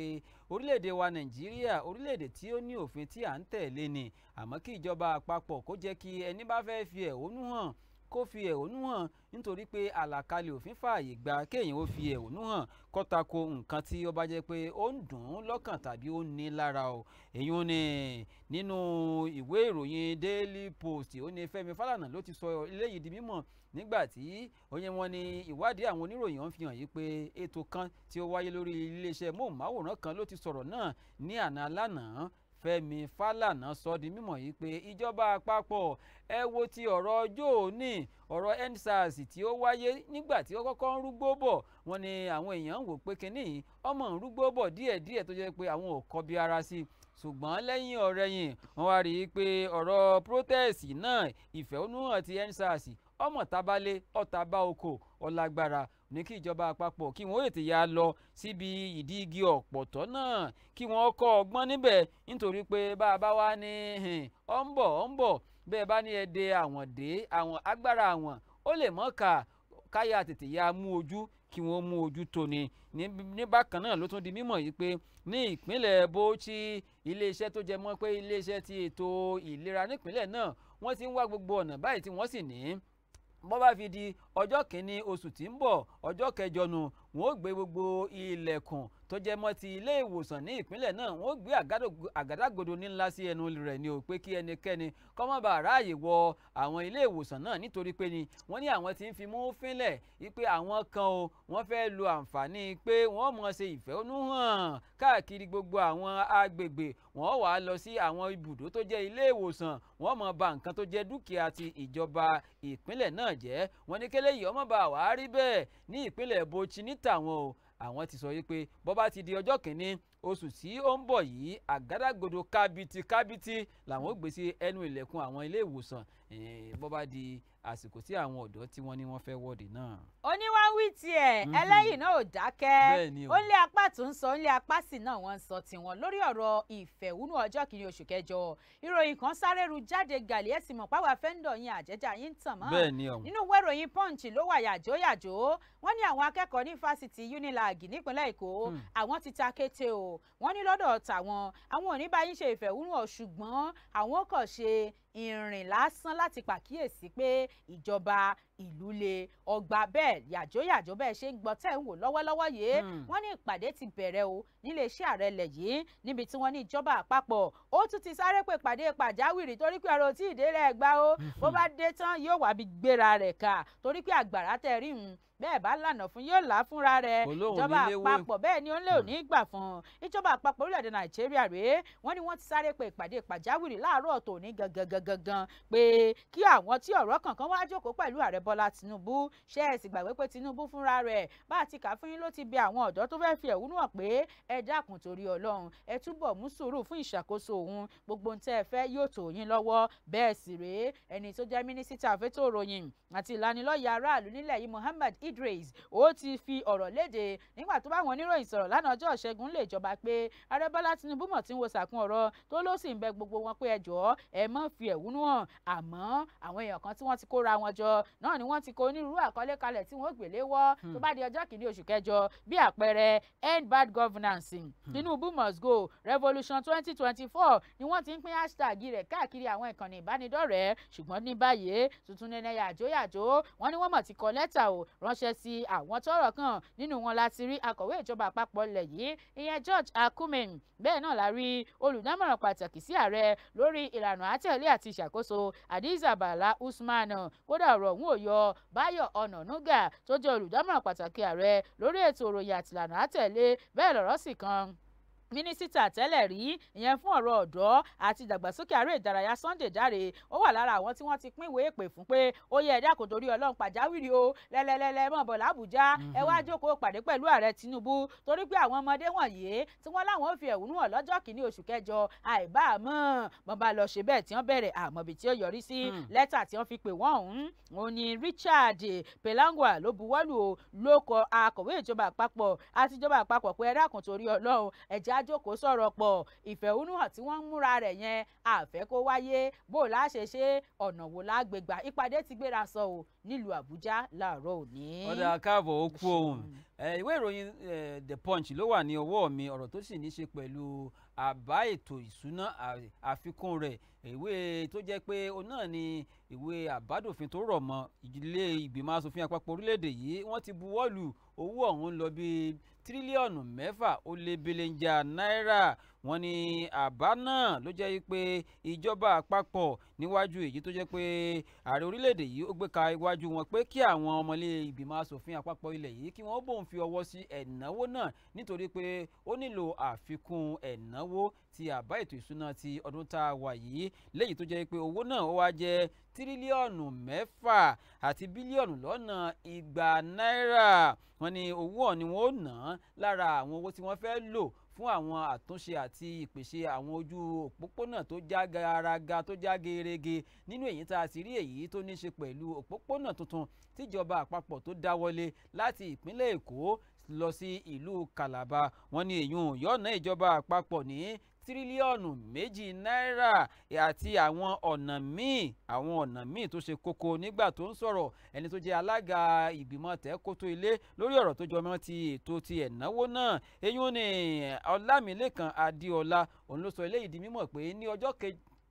orílẹ̀-èdè wa Nàìjíríà orílẹ̀-èdè tí ó ní òfin tí à ń tẹ̀lé ni. Àmọ́ kí ìjọba àpapọ̀ kó jẹ́ kí ẹni bá fẹ́ fi ẹ̀hónú hàn kó fi ẹ̀hónú hàn nítorí pé àlàkalẹ̀ òfin fààyè gba kéèyàn ó fi ẹ̀hónú hàn kó tako nǹkan tí ó bá jẹ́ pé ó ń dùn ún lọ́kàn tàbí ó ní lára o. Èyí ò ní nínú ìwé ìròyìn Daily Post ó ní Fẹ́mi Fálànà ló ti sọ eléyìí di mímọ̀ nígbà tí oye wọn ní ìwádìí àwọn oníròyìn ọ̀hún fi hàn yí pé ètò kan tí ó wáyé lórí iléeṣẹ́ móhùnmáwòrán kan ló ti sọ̀rọ̀ náà ní àná lánàá Fẹ́mi Fálànà sọ di mímọ̀ yìí pé ìjọba àpapọ̀ ẹ wo ti ọ̀rọ̀ ọjọ́ òní ọ̀rọ̀ EndSARS tí ó wáyé nígbà tí ó kọ́kọ́ ń rúgbó bọ̀. Wọ́n ní àwọn èèyàn ń wò pé kínní ọmọ ń rúgbó bọ̀ díẹ̀díẹ̀ tó jẹ́ pé àwọn ò kọbi ara sí i. Ṣùgbọ́n lẹ́yìn ọ̀rẹ̀yìn wọ́n wá rí i pé ọ̀rọ̀ protest náà ìfẹ̀hónúhàn ti EndSARS ọmọ tábálé ọ̀tá oko ọ̀làgbára ní kí ìjọba àpapọ̀ kí wọ́n ètè ya lọ síbi ìdí igi ọ̀pọ̀tọ́ náà kí wọ́n kọ́ ọgbọ́n níbẹ̀ nítorí pé bá a bá wá ní ọ̀ ń bọ̀ ọ̀ ń bọ̀. Bẹ́ẹ̀ bá ní ẹ̀dẹ̀ àwọn dé àwọn agbára àwọn ó lè mọ́ ká káyà tètè ya mú ojú kí wọ́n mú ojú tó ni. Ní bákan náà ló tún di mímọ̀ yìí pé ní ìpínlẹ̀ Bauchi iléeṣẹ́ tó jẹ mọ́ pé iléeṣẹ́ ti ètò ìlera nípínlẹ̀ náà wọ́n ti ń wá gbogbo ọ̀nà báyìí tí wọ́n sì ní bọ́ bá fi di ọjọ́ kìíní oṣù tí ń bọ̀ ọjọ́ kẹjọ nù wọ́n ó gbé gbogbo ilẹ̀kùn tó jẹ́ mọ́ ti ilé ìwòsàn ní ìpínlẹ̀ náà wọ́n gbé àgádágodo ńlá sí ẹnu rẹ̀ ni ò pé kí ẹnikẹ́ni bàa ráàyè wọ àwọn ilé ìwòsàn náà nítorí pé ni wọ́n ní àwọn tí ń fi mú fínlẹ̀ wípé àwọn kan o wọ́n fẹ́ lo àǹfààní pé wọ́n mọ̀ ṣe ìfẹ̀hónúhàn káàkiri gbogbo àwọn agbègbè wọ́n wàá lọ sí àwọn ibùdó tó jẹ́ ilé ìwòsàn wọ́n mọ̀ bà nǹkan tó jẹ́ dúkìá ti ìjọba ìpínlẹ̀ náà jẹ́. Wọ́n ní kélé yìí ọmọ bá wàá rí bẹ́ẹ̀ ní ìpínlẹ̀ àwọn ti sọ wípé bọ́ bá ti di ọjọ́ kìíní oṣù tí ó ń bọ̀ yìí àgádágodo kábítí kábítí làwọn ó gbé ẹnu ilẹ̀kùn àwọn ilé ìwòsàn bọ́ bá di àsìkò tí àwọn ọ̀dọ́ tí wọ́n ní wọ́n fẹ́ wọ́ọ̀dì náà. oníwáwí tiẹ̀ ẹlẹ́yìn náà ò dákẹ́. Ó lé apá tó ń sọ ó lé apá sì náà wọ́n ń sọ tiwọn lórí ọ̀rọ̀ ìfẹ̀hónú ọjọ́ kìíní oṣù kẹjọ. Ìròyìn kan sáré ru jáde gàlí ẹ̀ sì mọ̀ páwa fẹ́ńdọ̀ yín àjẹjà yín tàn mọ́. Nínú ìwé ìròyìn punch ló wà yàjó yàjó wọ́n ní àwọn akẹ́kọ̀ọ́ ní fásitì unilag nípínlẹ̀ èkó àwọn ti ta kété o. Wọ́n ní lọ́dọ̀ tàwọn àwọn ò ní bá yín ṣe ìfẹ̀hónú ọ̀ ṣùgbọ́n àwọn kàn ṣe ìrìn lásán láti pàkíyèsí pé ìjọba ìlú le. Ọgbà bẹ́ẹ̀ yàjóyàjó bẹ́ẹ̀ ṣe ń gbọ́ tẹ́ ń wò lọ́wọ́lọ́wọ́ yìí. Wọ́n ní ìpàdé ti bẹ̀rẹ̀ o níléeṣẹ́ ààrẹ yìí níbi tí wọ́n ní ìjọba àpapọ̀ ó tún ti sáré pé ìpàdé pàjáwìrì torí pé ọ̀rọ̀ tí rẹ̀ gbá o. Bó bá dé tán yóò wá bí gbéra rẹ̀ ká torí pé àgbàrá tẹ̀ rí un bẹ́ẹ̀ bá lànà fún yóò là á fúnra rẹ̀. Ìjọba àpapọ̀ bẹ́ẹ̀ ni ó lé òní gbà fún ìjọba àpapọ̀ orílẹ̀-èdè nàìjíríà rèé wọ́n ní wọ́n ti sáré pé ìpàdé pàjáwìrì láàárọ̀ tòní gangan gangan pé kí àwọn tí ọ̀rọ̀ kankan wá jókòó pẹ̀lú ààrẹ bọ́lá tinubu ṣe é sì gbàgbé pé tinubu fúnra rẹ̀? Bá a ti kà fún yín ló ti bẹ àwọn ọ̀dọ́ tó fẹ́ẹ́ fi ẹ̀hónú hàn pé ẹ dákun torí ọlọ́run ẹ túbọ̀ mú sùúrù fún ìṣàkóso òun gbogbo ohun tẹ́ ẹ fẹ́ yóò tó yín lọ́wọ́. Bẹ́ẹ̀ sì rèé ẹni tó jẹ́ mínísítà fétò ìròyìn àti ìlanilọ́yẹ̀ aráàlú nílẹ̀ yìí muhammad idris ó ti fi ọ̀rọ̀ léde nígbà tó bá wọn oníròyìn sọ̀rọ̀ lánàá ọjọ́ ìṣẹ́gun lè jọba pé ààrẹ bọ́lá tinubu mọ̀ tí ń wo sàkún ọ̀rọ̀ tó ló sì ń bẹ gbogbo wọn pé ẹ jọ̀ọ́ ẹ má fi ẹ̀hónú hàn. Àmọ́ àwọn èèyàn kan tí wọ́n ti kóra wọn jọ náà ni wọ́n ti kó onírúurú àkọlé kalẹ̀ tí wọ́n gbèlé wọ́ tó bá di ọjọ́ kìíní oṣù kẹjọ bí àpẹẹrẹ end bad governance. Tinubu must go. Revolution twenty twenty four ni wọ́n ti ń pín hashtag rẹ̀ káàkiri àwọn ìkànnì ìbánidọ́rẹ̀ẹ́. Ṣùgbọ́n ní báyìí tuntun nẹ́nẹ́ yàjóyàjó wọ́n ní wọ́n mọ̀ ti kọ lẹ́tà o ránṣẹ́ sí àwọn tọ́rọ̀ kàn. Nínú wọn láti rí akọ̀wé ìjọba àpapọ̀ ilẹ̀ yìí ìyẹn george akume bẹ́ẹ̀ náà la rí olùdámọ̀ràn pàtàkì sí ààrẹ lórí ìlànà àtẹ̀lé àti ìṣàkóso hadiza bala usman. Kódà ọ̀rọ̀ ọ̀hún ò yọ. Báyọ̀ ọ̀nànúgà tó jẹ́ olùdámọ̀ràn pàtàkì ààrẹ lórí ètò òròyìn àtìlànà àtẹ̀lé bẹ́ẹ̀ lọ̀rọ̀ sì kan mínísítà tẹ́lẹ̀ rí ìyẹn fún ọ̀rọ̀ ọ̀dọ́ àti ìdàgbàsókè àárẹ̀ ìdárayá Sunday Dáre ó wà lára àwọn tí wọ́n ti pín ìwé ìpè fún pé ó yẹ ẹ̀dá kò torí ọlọ́run pàjáwìrì o. Lẹ́lẹ́lẹ́lẹ́ mọ̀ bọ̀ làbújá. Ẹ wá jókòó pàdé pẹ̀lú ààrẹ Tinubu. Torí pé àwọn ọmọdé wọ̀nyí tí wọ́n láwọn fi ẹ̀hónú hàn lọ́jọ́ kìíní oṣù kẹjọ àìbá àmọ́ mọ̀. Bá lọ ṣe bẹ́ẹ̀ tí wọ́n bẹ̀rẹ̀ àmọ́bí tí ó yọrí sí. Lẹ́tà tí wọ́n fi pè wọ́n ọ̀hún òun ni Richard Pelangwa ló buwọ́lù o. Ló kọ akọ̀wé ìjọba àpapọ̀. Àti ìjọba àpapọ̀ pé ẹ dákun torí ọlọ́run àjókòó sọ̀rọ̀ pọ̀. Ìfẹ̀hónúhàn tí wọ́n ń múra rẹ̀ yẹn àfẹ́ kó wáyé. Bó o láṣẹ ṣe ọ̀nà wo lágbègbà ìpàdé ti gbéra sọ o nílùú àbújá láàárọ̀ òní. ọ̀dà káàbọ̀ ó kú ohun ìwé ìròyìn the punch ló wà ní ọwọ́ mi. Ọ̀rọ̀ tó sì ní ṣe pẹ̀lú àbá ètò ìṣúná àfikún rẹ̀ ìwé tó jẹ́ pé òun náà ni ìwé àbádòfin tó rọ̀ mọ́ ilé ìgbìmọ̀ aṣòfin àpapọ̀ orílẹ̀-èdè yìí. Wọ́n ti buwọ́lù owó ọ̀hún lọ bíi tírílíọ̀nù mẹ́fà ó lé belenja náírà. Wọ́n ní àbá náà ló jẹ́ pé ìjọba àpapọ̀ níwájú èyí tó jẹ́ pé ààrẹ orílẹ̀-èdè yìí ó gbé ka iwájú wọn pé kí àwọn ọmọlé ìgbìmọ̀ aṣòfin àpapọ̀ ilẹ̀ yìí kí wọ́n bóun fi ọwọ́ sí ẹ̀náwó náà nítorí pé ó nílò àfikún ẹ̀náwó ti àbá ètò ìsúná ti ọdún tá a wà yìí. Léyìí tó jẹ́ pé owó náà ó wá jẹ́ tírílíọ̀nù mẹ́fà àti bílíọ̀nù lọ́nà igba náírà. Wọ́n ní owó ọ̀ni wọn ó ná lára àwọn owó tí wọ́n fẹ́ lò fún àwọn àtúnṣe àti ìpèsè àwọn ojú òpópónà tó já garaga tó já gerege. Nínú èyí tá a ti rí èyí tó ní í ṣe pẹ̀lú òpópónà tuntun tíjọba àpapọ̀ tó dáwọ́lé láti ìpínlẹ̀ èkó lọ sí ìlú calabar. Wọn ní èyún yọ̀ọ̀nà ìjọba àpapọ̀ ní tírílíọ̀nù méjì náírà àti àwọn ọ̀nà míì àwọn ọ̀nà míì tó ṣe kókó nígbà tó ń sọ̀rọ̀. Ẹni tó jẹ́ alága ìgbìmọ̀ tẹ́kótó ilé lórí ọ̀rọ̀ tó jọmọ́ ti ètò ti ẹ̀náwó náà eyín ní ọlámilẹ́kan adéọlá. Òun ló sọ eléyìí di mímọ̀ pé ní ọjọ́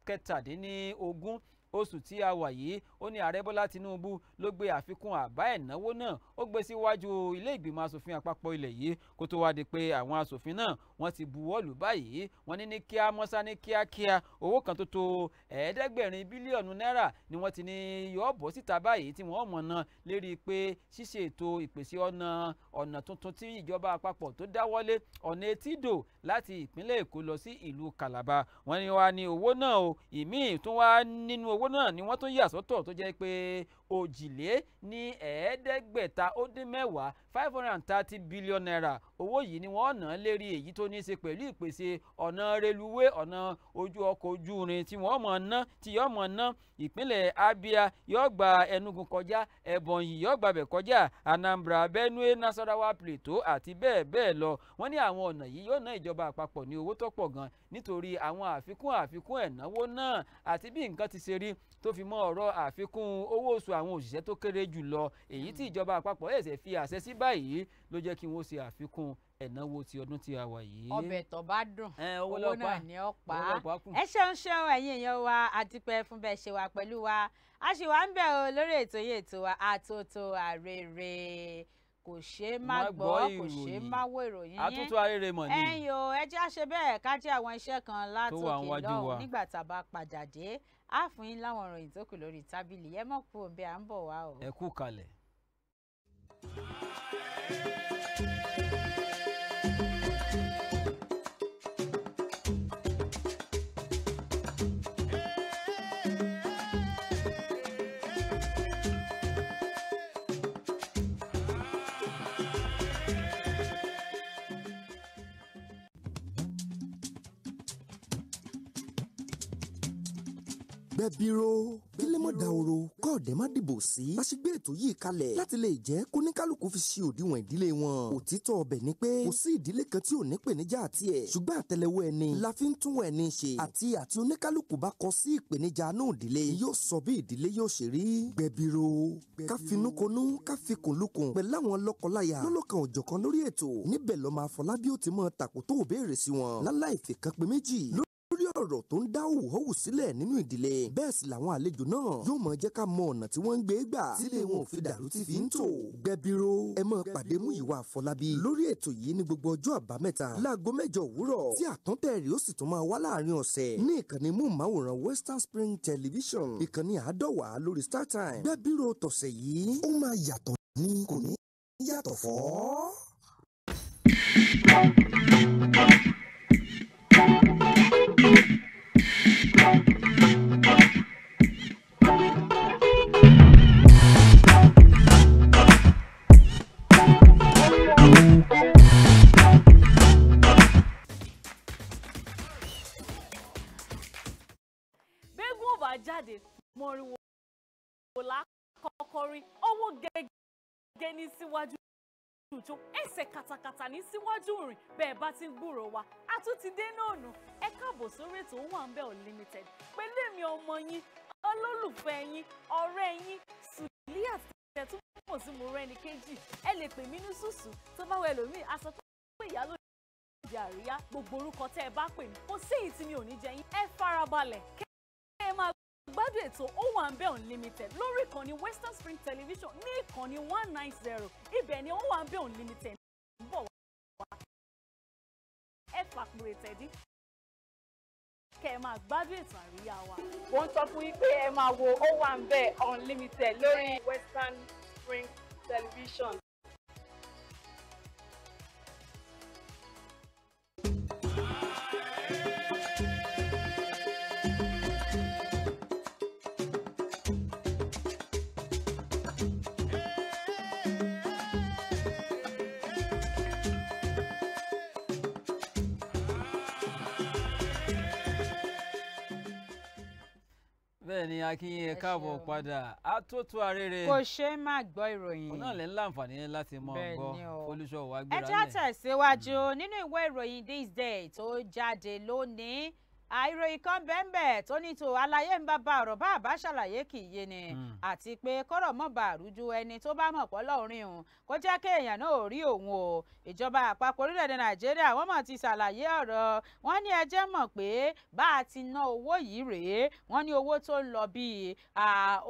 kẹtàdínlógún oṣù tí a wà yìí ó ní ààrẹ bọ́lá tinubu ló gbé àfikún àbá ẹ̀náwó náà. Ó gbé síwájú ilé ìgbìmọ̀ aṣòfin àpapọ̀ ilẹ̀ yìí kó tó wáá di pé àwọn aṣòfin náà wọ́n ti buwọ́ lù báyìí. Wọ́n ní ní kíá mọ́sá ní kíákíá. Owó kan tó tó ẹ̀ẹ́dẹ́gbẹ̀rin bílíọ̀nù náírà ni wọ́n ti ní yọ bọ́ síta báyìí tí wọ́n mọ̀ náà lérí pé ṣíṣe ètò ìpèsè ọ̀nà ọ̀nà tuntun tí ìjọba àpapọ̀ tó dáwọ́lé ọ̀nà etídò láti ìpínlẹ̀ èkó lọ sí ìlú calabar. Wọ́n ní wá ní owó náà o ìmíì tún wá nínú náà ni wọ́n tún yà sọ́tọ̀ tó jẹ́ pé òjìlé ní ẹ̀ẹ́dẹ́gbẹ̀ta ó dín mẹ́wàá five hundred and thirty billion naira. Owó yìí ni wọ́n ná lérí èyí tó ní í ṣe pẹ̀lú ìpèsè ọ̀nà reluwé ọ̀nà ojú ọkọ̀ ojú irin tí wọ́n mọ̀ ná tí yọ́ mọ̀ ná. Ìpínlẹ̀ abia yóò gba enugu kọjá ebonyi yóò gbàbẹ̀ kọjá anambra benue nasarawa plateau àti bẹ́ẹ̀ bẹ́ẹ̀ lọ. Wọ́n ní àwọn ọ̀nà yìí yóò ná ìjọba àpapọ̀ ní owó tó pọ̀ gan nítorí àwọn àfikún àfikún ẹ̀náwó náà àwọn òṣìṣẹ́ tó kéré jù lọ. Èyí tí ìjọba àpapọ̀ ẹ̀sẹ̀ fi àṣẹ sí báyìí ló jẹ́ kí wọ́n ṣe àfikún ẹ̀náwó ti ọdún tí a wà yìí. ọbẹ̀ tó bá dùn owó náà pa kù. ẹ ṣeun ṣeun ẹ̀yin èèyàn wa. Àdúpẹ́ fún bẹ́ẹ̀ ṣe wà pẹ̀lú wa. A sì wá ń bẹ̀ o lórí ètò yìí ètò wa àtòtò àrèrè kò ṣeé má gbọ́ kò ṣeé má wo ìròyìn yín. Àtúntò arére mọ̀ ni. Ẹ̀yin o ẹ jẹ́ àṣẹ bẹ́ẹ̀. Ká jẹ́ àwọn iṣẹ́ kan látòkè lọ́hùn nígbà tá a bá padà dé á fún yín láwọn ìròyìn tó kù lórí tábìlì ẹ mọ̀ kú òǹbẹ à ń bọ̀ wá o. ẹ kú kalẹ̀. Gbẹ̀bíró kílẹ̀mọ̀ dàwòrò kọ́ọ̀dẹ́ má dìbò sí. bá ṣe gbé ètò yìí kalẹ̀ láti lè jẹ́ kóníkálukú fi ṣe òdiwọ̀n ìdílé wọn. òtítọ́ ọbẹ̀ ni pé kò sí ìdílé kan tí ò ní ìpèníjà àti ẹ̀. ṣùgbọ́n àtẹlẹwọ́ ẹni la fi ń tún ẹni ṣe. àti àti oníkálukú bá kọ sí ìpèníjà náà ìdílé yóò sọ bí ìdílé yóò ṣe rí. gbẹ̀bíró ká finúkonú ká fikùn lukùn pẹ̀lú àwọn lọ́kọláya mọ ọ̀rọ̀ tó ń dá òwòhòwò sílẹ̀ nínú ìdílé. Bẹ́ẹ̀ sì làwọn àlejò náà yóò mọ jẹ́ ká mọ ọ̀nà tí wọ́n ń gbé gbà sílé wọn ò fi dàrú tí fi ń tò. Gbẹbiro ẹ mọ pàdé Múyìwá Àfọlábí lórí ètò yìí ní gbogbo ọjọ́ àbámẹ́ta láago mẹ́jọ òwúrọ̀ tí àtúntẹ̀ rẹ̀ ó sì tún máa wá láàárín ọ̀sẹ̀. Ní ìkànnì múùmáwòrán Western Spring Television ìkànnì àádọ́wà lórí StarTime gbẹbiro tọ̀sẹ̀ yìí ó máa yàtọ̀ ní kò ní yàtọ̀ fọ́. Katakata ní síwájú rìn. Bẹ́ẹ̀ bá ti ń gbúrò wa a tún ti dé náà nù. Ẹ káàbọ̀ sórí ètò Owambe Unlimited pẹ̀lú èmi ọmọ yín olólùfẹ́ yín ọ̀rẹ́ yín Suliat tẹ̀tún mọ̀ sí mo rẹ́ni kejì. Ẹ lè pè mí ní sùsù tó bá wẹ̀ lómi a sọ pé ìyá ló di àríyá gbogbo orúkọ tẹ́ ẹ bá pè mí kò sí èyí tí mi ò ní jẹ yín. Ẹ farabalẹ̀ kẹ́ ẹ máa gbádùn ètò Owambe Unlimited lórí ìkànnì Western Spring Television ní ìkànnì one nine zero. Ibẹ̀ ni Owambe Unlimited bọ̀ wá ẹ fàpùrẹ̀ tẹ̀dí kẹ́ ẹ máa gbádùn ètò àríyá wa. wọ́n sọ fún yín pé ẹ máa wo Owambe Unlimited lórí Western Spring Television. Bẹ́ẹ̀ ni akínyìn ẹ káàbọ̀ padà. Atótó arére. Kò ṣe é má gbọ́ ìròyìn. òun náà lè ń láǹfààní láti mọ gbọ́. olùṣọ́ wa ẹ lẹ̀. tẹ̀síwájú nínú ìwé ìròyìn this day tó jáde lónìí àìròyìn kan bẹ́ẹ̀nbẹ́ẹ̀ tó ní tó àlàyé ń bá ba ọ̀rọ̀ bá àbá ṣàlàyé kì í yé ni. Mm. àti pé kọ́rọ̀ mọ́ bá àrújú ẹni tó bá mọ̀ pọ́ lọ́rin òun kó jẹ́ kéèyàn náà ò rí òun o. Ìjọba àpapọ̀ orílẹ̀-èdè nàìjíríà wọ́n mọ̀ ti ṣàlàyé ọ̀rọ̀. Wọ́n ní ẹjẹ́ mọ̀ pé bá a ti ná owó yìí rèé wọ́n ní owó tó ń lọ bíi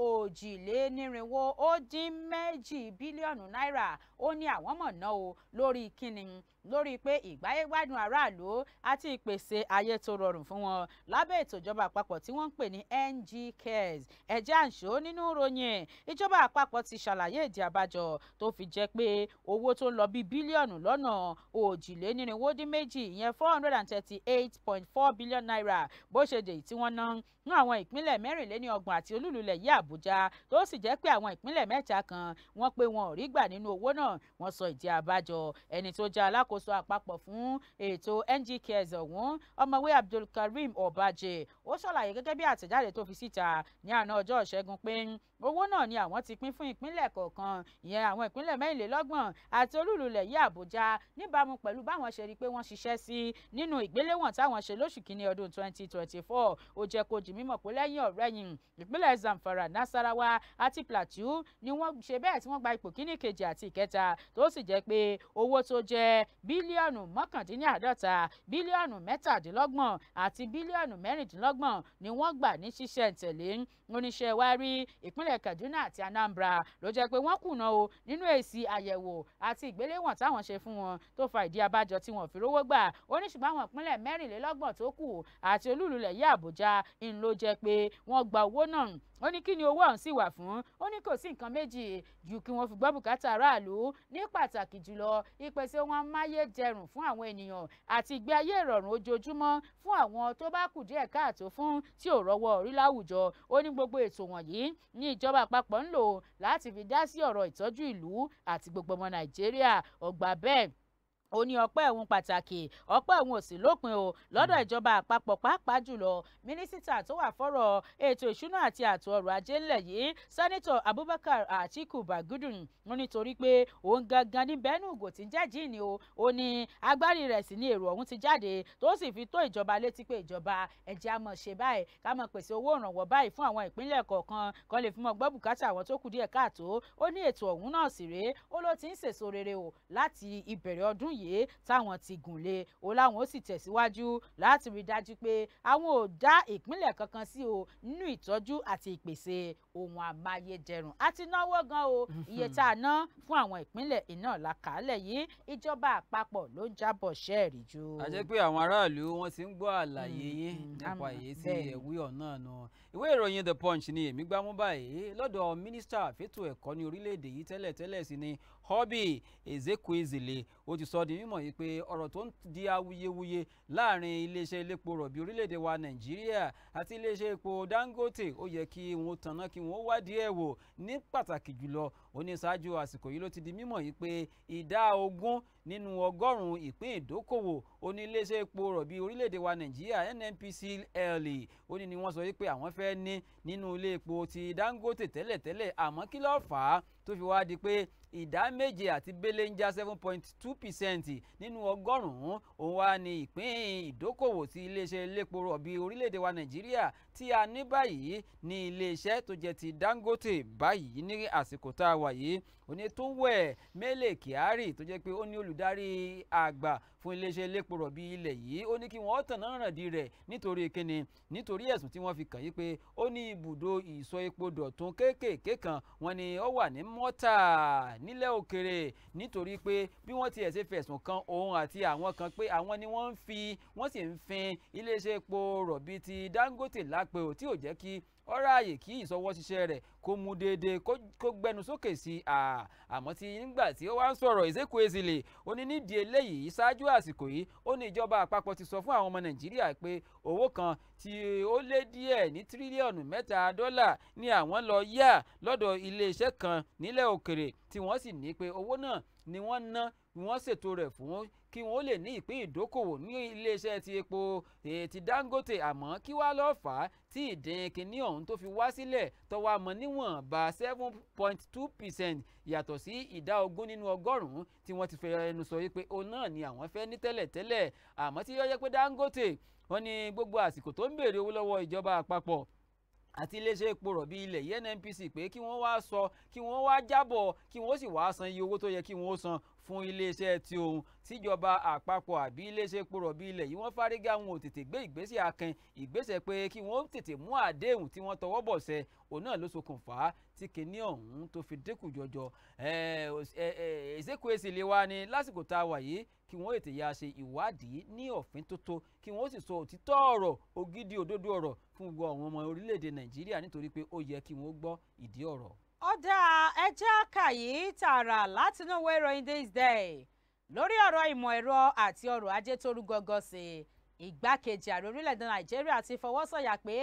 òjìlénírínwó ó dín méjì bílíọ̀nù náírà. Ó ní àwọn mọ̀ ná o lórí kíni lórí pé ìgbáyégbádùn aráàlú àti ìpèsè ayé tó rọrùn fún wọn. Lábẹ́ ètò ìjọba àpapọ̀ tí wọ́n ń pè ní NG Cares ẹ̀jẹ̀ àǹṣó nínú ìròyìn ìjọba àpapọ̀ ti ṣàlàyé ìdí àbájọ tó fi jẹ́ pé owó tó ń lọ bíi bílíọ̀nù lọ́nà òjìlénírínwó dín méjì ìyẹn four hundred and thirty eight point four billion naira bó ṣe dèyí tí wọ́n ná ní àwọn ìpínlẹ̀ mẹ́rìnléníọgbọ̀n àti olúlulẹ̀ yìí àbújá. Tó sì jẹ́ pé àwọn ìpínlẹ̀ mẹ́ta kan wọ́n pé wọn ò rí gbà nínú owó náà wọ́n sọ ìdí àbájọ. Ẹni tó jẹ́ alákòóso àpapọ̀ fún ètò NG Cares ọ̀hún ọmọwé abdulkareem ọbàjẹ́ ó ṣàlàyé gẹ́gẹ́ bí àtẹ̀jáde tó fi síta ní àná ọjọ́ ìṣẹ́gun pé owó náà ni àwọn ti pín fún ìpínlẹ̀ kọ̀ọ̀kan ìyẹn àwọn ìpínlẹ̀ mẹ́rìnlélọ́gbọ̀n àti olúlulẹ̀ yìí àbújá níbàámu pẹ̀lú báwọn ṣe rí i pé wọ́n ṣiṣẹ́ sí nínú ìgbéléwọ̀n táwọn ṣe lóṣù kínní ọdún 2024 ó jẹ́ kó di mímọ̀ pé lẹ́yìn ọ̀rẹ́yìn ìpínlẹ̀ zamfara nasarawa àti plateau ni wọ́n ṣe bẹ́ẹ̀ tí wọ́n gba ipò kíní kejì àti ìkẹta tó sì jẹ́ pé owó tó jẹ́ bílíọ̀nù mọ́kàndínláàádọ́ta bílíọ̀nù mẹ́tàdínlọ́gbọ̀n àti bílíọ̀nù mẹ́rìndínlọ́gbọ̀n ni wọ́n gbà ní ṣísẹ̀ntẹ̀lé oníṣẹ́ wa rí ìpínlẹ̀ kaduna àti anambra ló jẹ́ pé wọ́n kùnà o nínú èsì àyẹ̀wò àti ìgbéléwọ̀n táwọn ṣe fún wọn tó fa ìdí abájọ tí wọ́n fi rówó gbà. Ó ní ṣùgbọ́n àwọn ìpínlẹ̀ mẹ́rìnlélọ́gbọ̀n tó kù àti olúlulẹ̀ yìí àbújá ń ló jẹ́ ó ní kí ni owó ọ̀hún sì wà fún? Ó ní kò sí nǹkan méjì ju kí wọ́n fi gbọ́ bùkátà aráàlú. Ní pàtàkì jùlọ ìpèsè wọn máyédẹrùn fún àwọn ènìyàn àti ìgbé ayé ìrọ̀rùn ojoojúmọ́ fún àwọn tó bá kù díẹ̀ káàtó fún tí ò rọ́wọ́ orí láwùjọ. Ó ní gbogbo ètò wọ̀nyí ní ìjọba àpapọ̀ ń lò láti fi dá sí ọ̀rọ̀ ìtọ́jú ìlú àti gbogbo ọmọ nàìjíríà. Ọgbà bẹ́ẹ̀ ó ní ọpẹ́ òun pàtàkì ọpẹ́ òun ò sí lópin o. Lọ́dọ̀ ìjọba àpapọ̀ pàápàá jùlọ mínísítà tó wà fọ́rọ̀ ètò ìṣúná àti ààtò ọrọ̀ ajé ńlẹ̀ yìí sẹ́nitọ̀ abubakar atiku bagudun wọn nítorí pé òun gangan ní bẹ́ẹ̀nù ògò tí ń jẹ́ jíìnì o. Ó ní agbárí rẹ̀ sì ní èrò ọ̀hún ti jáde tó sì fi tó ìjọba létí pé ìjọba ẹ̀jẹ̀ á mọ̀ ṣe báyìí ká mọ̀ pèsè owó ìrànwọ́ báyìí fún àwọn ìpínlẹ̀ kọ̀ọ̀kan kan lè fi mọ̀ gbọ́ bùkátà àwọn tó kù díẹ̀ káàtó. Ó ní ètò ọ̀hún náà sì rèé ó ló ti ń sèso rere o láti ìbẹ̀rẹ̀ ọdún yìí táwọn ti gùn lé o láwọn ó sì tẹ̀síwájú láti rí dájú pé àwọn ò dá ìpínlẹ̀ kankan sí o nínú ìtọ́jú àti ìpèsè ohun amáyédẹrùn àti náwó gan o iye tá a ná fún àwọn ìpínlẹ̀ iná làkàálẹ̀ yìí ìjọba àpapọ̀ ló ń jábọ̀ ṣẹ́ẹ̀rì ju. a jẹ́ pé àwọn aráàlú wọn ti ń gbọ́ àlàyé Mm, yín mm, nípa èyí tí ẹ̀wí ọ̀nà nù. ìwé ìròyìn the punch ni èmi gbámú báyìí lọ́dọ̀ mínísítà fẹ́tò ẹ̀kọ́ ní orílẹ̀-èdè yìí tẹ́lẹ̀ tẹ́lẹ̀ sí ni hobby ezekwezele ó ti sọ di mímọ̀ yìí pé ọ̀rọ̀ tó ń di awuyewuye láàárín iléeṣẹ́ elépo rọ̀bì orílẹ̀-èdè wa nàìjíríà àti iléeṣẹ́ epo dangote ó yẹ kí wọ́n tanná kí wọ́n wádìí ẹ̀ wò ní pàtàkì jùlọ. Ó ní ṣáájú àsìkò yìí ló ti di mímọ̀ yìí pé ìdá ogún nínú ọgọ́rùn-ún ìpín ìdókòwò ó ní iléeṣẹ́ epo rọ̀bì orílẹ̀-èdè wa nàìjíríà nnpcl ó ní ni wọ́n sọ wípé àwọn fẹ́ ní nínú ilé epo ti dangote tẹ́lẹ̀tẹ́lẹ̀. Àmọ́ kí ló fà á tó fi wá di pé ìdá méje àti belenja seven point two percent nínú ọgọ́rùn-ún? Òun wá ní ìpín ìdókòwò ti iléeṣẹ́ elépo rọ̀bì orílẹ̀-èdè wa nàìjíríà tí a ní báyìí ní iléeṣẹ́ tó jẹ́ ti dangote báyìí ní àsìkò tá a wà yìí. Òní tó ń wẹ̀ mẹ́lẹ̀ kyari tó jẹ́ pé ó ní olùdarí àgbà fún iléeṣẹ́ elépo rọ̀bì ilẹ̀ yìí. Ó ní kí wọ́n tàn náà ràn di rẹ̀ nítorí kíni? Nítorí ẹ̀sùn tí wọ́n fi kàn yí pé ó ní ibùdó ìsọ epo dọ̀tún kéékèèké kan. Wọ́n ní ó wà ní mọ́tà nílẹ̀ òkèèrè nítorí pé bí wọ́n tiẹ̀ ṣe fẹ̀sùn kan òun àti àwọn kan pé àwọn ni wọ́n ń fi wọ́n sì ń fin iléeṣẹ́ epo rọ̀bì ti dangote lápẹ́ ò tí ò jẹ́ kí ọ̀rọ̀ ààyè kí ìsọwọ́ ṣiṣẹ́ rẹ̀ kó mú déédéé kó gbẹnu sókè sí i. Àmọ́ tí nígbà tí ó wá ń sọ̀rọ̀ Ezekwesili ó ní nídìí eléyìí ṣáájú àsìkò yìí ó ní ìjọba àpapọ̀ ti sọ fún àwọn ọmọ Nàìjíríà pé owó kan tí ó lé díẹ̀ ní tírílíọ̀nù mẹ́ta dọ́là ni àwọn lọ yá lọ́dọ̀ iléeṣẹ́ kan nílẹ̀ òkèèrè tí wọ́n sì ní pé owó náà ni wọ́n ná wọ́n ṣètò rẹ̀ fún kí wọ́n lè ní ìpín ìdókòwò ní iléeṣẹ́ ti epo ti Dangote. Àmọ́ kí wá lọ́ọ́ fà á tí ìdín kínní ọ̀hún tó fi wá sílẹ̀ tọ́wọ́ àmọ́ níwọ̀nba seven point two percent yàtọ̀ sí ìdá ogún nínú ọgọ́rùn-ún tí wọ́n ti fẹ́ ẹnu sọ wípé òun náà ni àwọn fẹ́ ní tẹ́lẹ̀tẹ́lẹ̀. Àmọ́ tí yọ́yẹ́ pé Dangote wọ́n ní gbogbo àsìkò tó ń béèrè owó lọ́wọ́ ìjọba àpapọ̀ àti iléeṣẹ́ epo rọ̀bì ilẹ̀ yìí NNPC pé kí wọ́n wá sọ kí wọ́n wá jábọ̀ kí wọ́n sì wá san iye owó tó yẹ kí wọ́n san fún iléeṣẹ́ ti òun. Tíjọba àpapọ̀ àbí iléeṣẹ́ epo rọ̀bì ilẹ̀ yìí wọ́n fárígá wọn ò gbé ìgbésẹ̀ akin. Ìgbésẹ̀ pé kí wọ́n tètè mú àdéhùn tí wọ́n tọwọ́ bọ̀ sẹ́ òun náà ló ṣokùnfà tí kinní ọ̀hún tó fi dínkù jọjọ. Ezekwesili lè wá ní lásìkò tá a wà yìí kí wọ́n ètè ya ṣe ìwádìí ní ọ̀fín tótó kí wọ́n sì sọ òtítọ́ ọ̀rọ̀ ògidì òdodo ọ̀rọ̀ fún gbogbo àwọn ọmọ orílẹ̀-èdè Nàìjíríà nítorí pé ó yẹ kí wọ́n gbọ́ ìdí ọ̀rọ̀. Ọ̀dà ẹja kàyí tààrà látinú ìwé ìròyìn this day. Lórí ọ̀rọ̀ ìmọ̀ ẹ̀rọ àti ọrọ̀ ajé tó rú gọ́gọ́ sí i ìgbákejì ààrẹ orílẹ̀-èdè nàìjíríà ti fọwọ́ sọ̀yà pé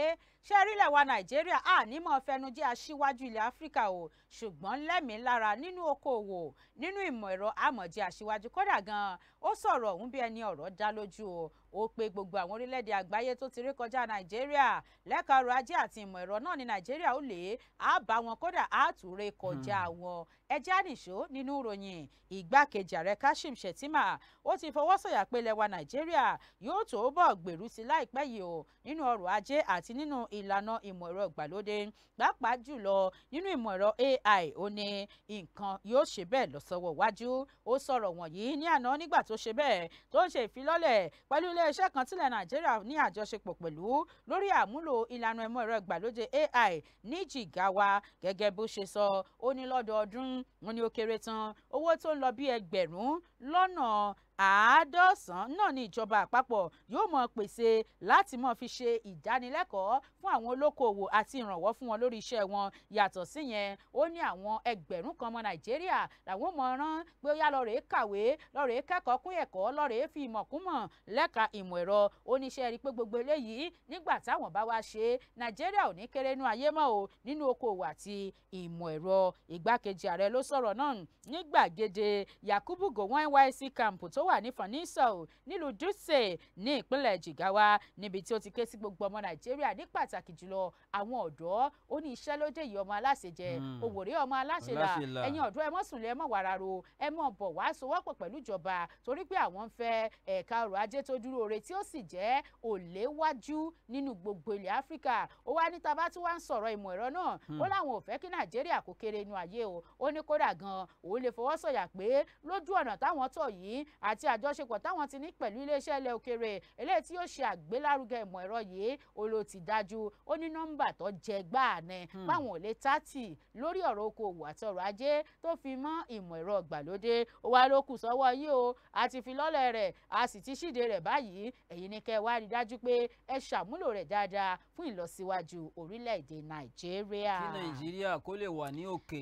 ṣé orílẹ̀ wa nàìjíríà? À ní mọ̀ fẹnu jẹ́ aṣíwájú ilẹ̀ áfíríkà o ṣùgbọ́n lẹ́mìí lára nínú okòòwò nínú ìmọ̀ ẹ̀rọ àmọ̀jẹ́ aṣíwájú kódà gan-an ó sọ̀rọ̀ ọ̀hún bí ẹni ọ̀rọ̀ dá lójú o. Ó pe gbogbo àwọn orílẹ̀-èdè àgbáyé tó ti rí kọjá nàìjíríà lẹ́ka ọrọ̀ ajé àti ìmọ̀ ẹ̀rọ náà ní nàìjíríà ó lè á bá wọn kódà á tún ré kọjá wọn. Ẹjẹ́ ànìṣó nínú ìròyìn ìgbákejì ààrẹ kashim shettima ó ti fọwọ́ sọ̀yà pé ilẹ̀ wa nàìjíríà yóò tó bọ̀ gbèrú sí láìpẹ́ yìí o nínú ọrọ̀ ajé àti nínú ìlànà ìmọ̀ ẹ̀rọ ìgbàlódé pàápàá jùlọ nínú ìmọ̀ ẹ̀rọ ai ó ní nǹkan yóò ṣe bẹ́ẹ̀ lọ́sọ̀wọ́ wájú ó sọ̀rọ̀ wọ̀nyí ní àná nígbà tó ṣe bẹ́ẹ̀ tó ń ṣe ìfilọ́lẹ̀ pẹ̀lú iléeṣẹ́ kan tílẹ̀ nàìjíríà ní àjọṣepọ̀ pẹ̀lú lórí àmúlò ìlànà ìmọ̀ ẹ̀rọ ìgbàlódé ai ní jìgáwa gẹ́gẹ́ bó ṣe sọ ó ní lọ́dọọdún wọn ni ó kéré tán. Owó tó ń lọ bí ẹgbẹ̀rún lọ́nà àádọ́sán náà ní ìjọba àpapọ̀ yóò mọ̀ pèsè láti mọ̀ fi ṣe ìdánilẹ́kọ̀ọ́ fún àwọn olókoòwò àti ìrànwọ́ fún wọn lórí iṣẹ́ wọn. Yàtọ̀ síyẹn ó ní àwọn ẹgbẹ̀rún kan ọmọ nàìjíríà làwọn mọ̀ rán pé ó yá lọ rèé kàwé lọ rèé kẹ́kọ̀ọ́ kún ẹ̀kọ́ lọ rèé fi ìmọ̀ kún mọ̀ lẹ́ka ìmọ̀ ẹ̀rọ. Oníṣẹ́ rí pé gbogbo eléyìí nígbà táwọn bá wá ṣe nàìjíríà ò ní kéré nú ayé mọ́ o nínú okòwò àti ìmọ̀ ẹ̀rọ. Ìgbákejì ààrẹ ló sọ̀rọ̀ náà ní gbàgede yakubu gowon nysc camp tó wà ní fanisau nílùú dutse ní ìpínlẹ̀ jigawa níbi tí ó ti ké sí gbogbo ọmọ nàìjíríà ní pàtàkì jùlọ àwọn ọ̀dọ́. Ó ní iṣẹ́ lóde yìí ọmọ aláṣẹ jẹ òwòrè ọmọ aláṣẹ là Aláṣẹ là. ẹ̀yin ọ̀dọ́ ẹ mọ́ sùnlẹ̀ ẹ mọ́ wàrà ro ẹ mọ́ bọ̀ wá sowọ́pọ̀ pẹ̀lú ìjọba torí pé àwọn ń fẹ́ ẹ̀ka ọrọ̀ ajé tó dúró re tí ó sì jẹ́ òléwájú nínú gbogbo ilẹ̀ áfíríkà ó wá ní tabá tí wọ́n ń sọ̀rọ̀ ìmọ̀ ẹ̀rọ náà ó láwọn ò fẹ́ kí nàìjíríà kó kéré inú ayé o. Ó ní kódà gan òun lè fọwọ́ sọ̀yà pé lójú ọ̀nà táwọn tọ̀ yìí àti àjọṣepọ̀ táwọn ti ní pẹ̀lú iléeṣẹ́ ilẹ̀ òkèèrè. Eléyìí tí yóò ṣe àgbélárugẹ ìmọ̀ ẹ̀rọ yìí ló ti dájú. Ó ní nọ́mbà tó jẹ gbáà ní báwọn ò lè tààtì lórí ọ̀rọ̀ okòwò àti ọrọ̀ ajé tó fi mọ́ ìmọ̀ ẹ̀rọ ìgbàlódé. Ó wá ló kù sọ́wọ́ yìí o. A ti fi lọ́lẹ̀ rẹ̀ a sì ti ṣíde rẹ̀ báyìí. Èyí ni kẹ́ ẹ wá rí dájú pé ẹ ṣàmúlò rẹ̀ dáadáa fún ìlọsíwájú orílẹ̀-èdè nàìjíríà. kí nàìjíríà kó lè wà ní òkè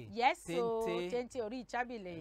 téńté.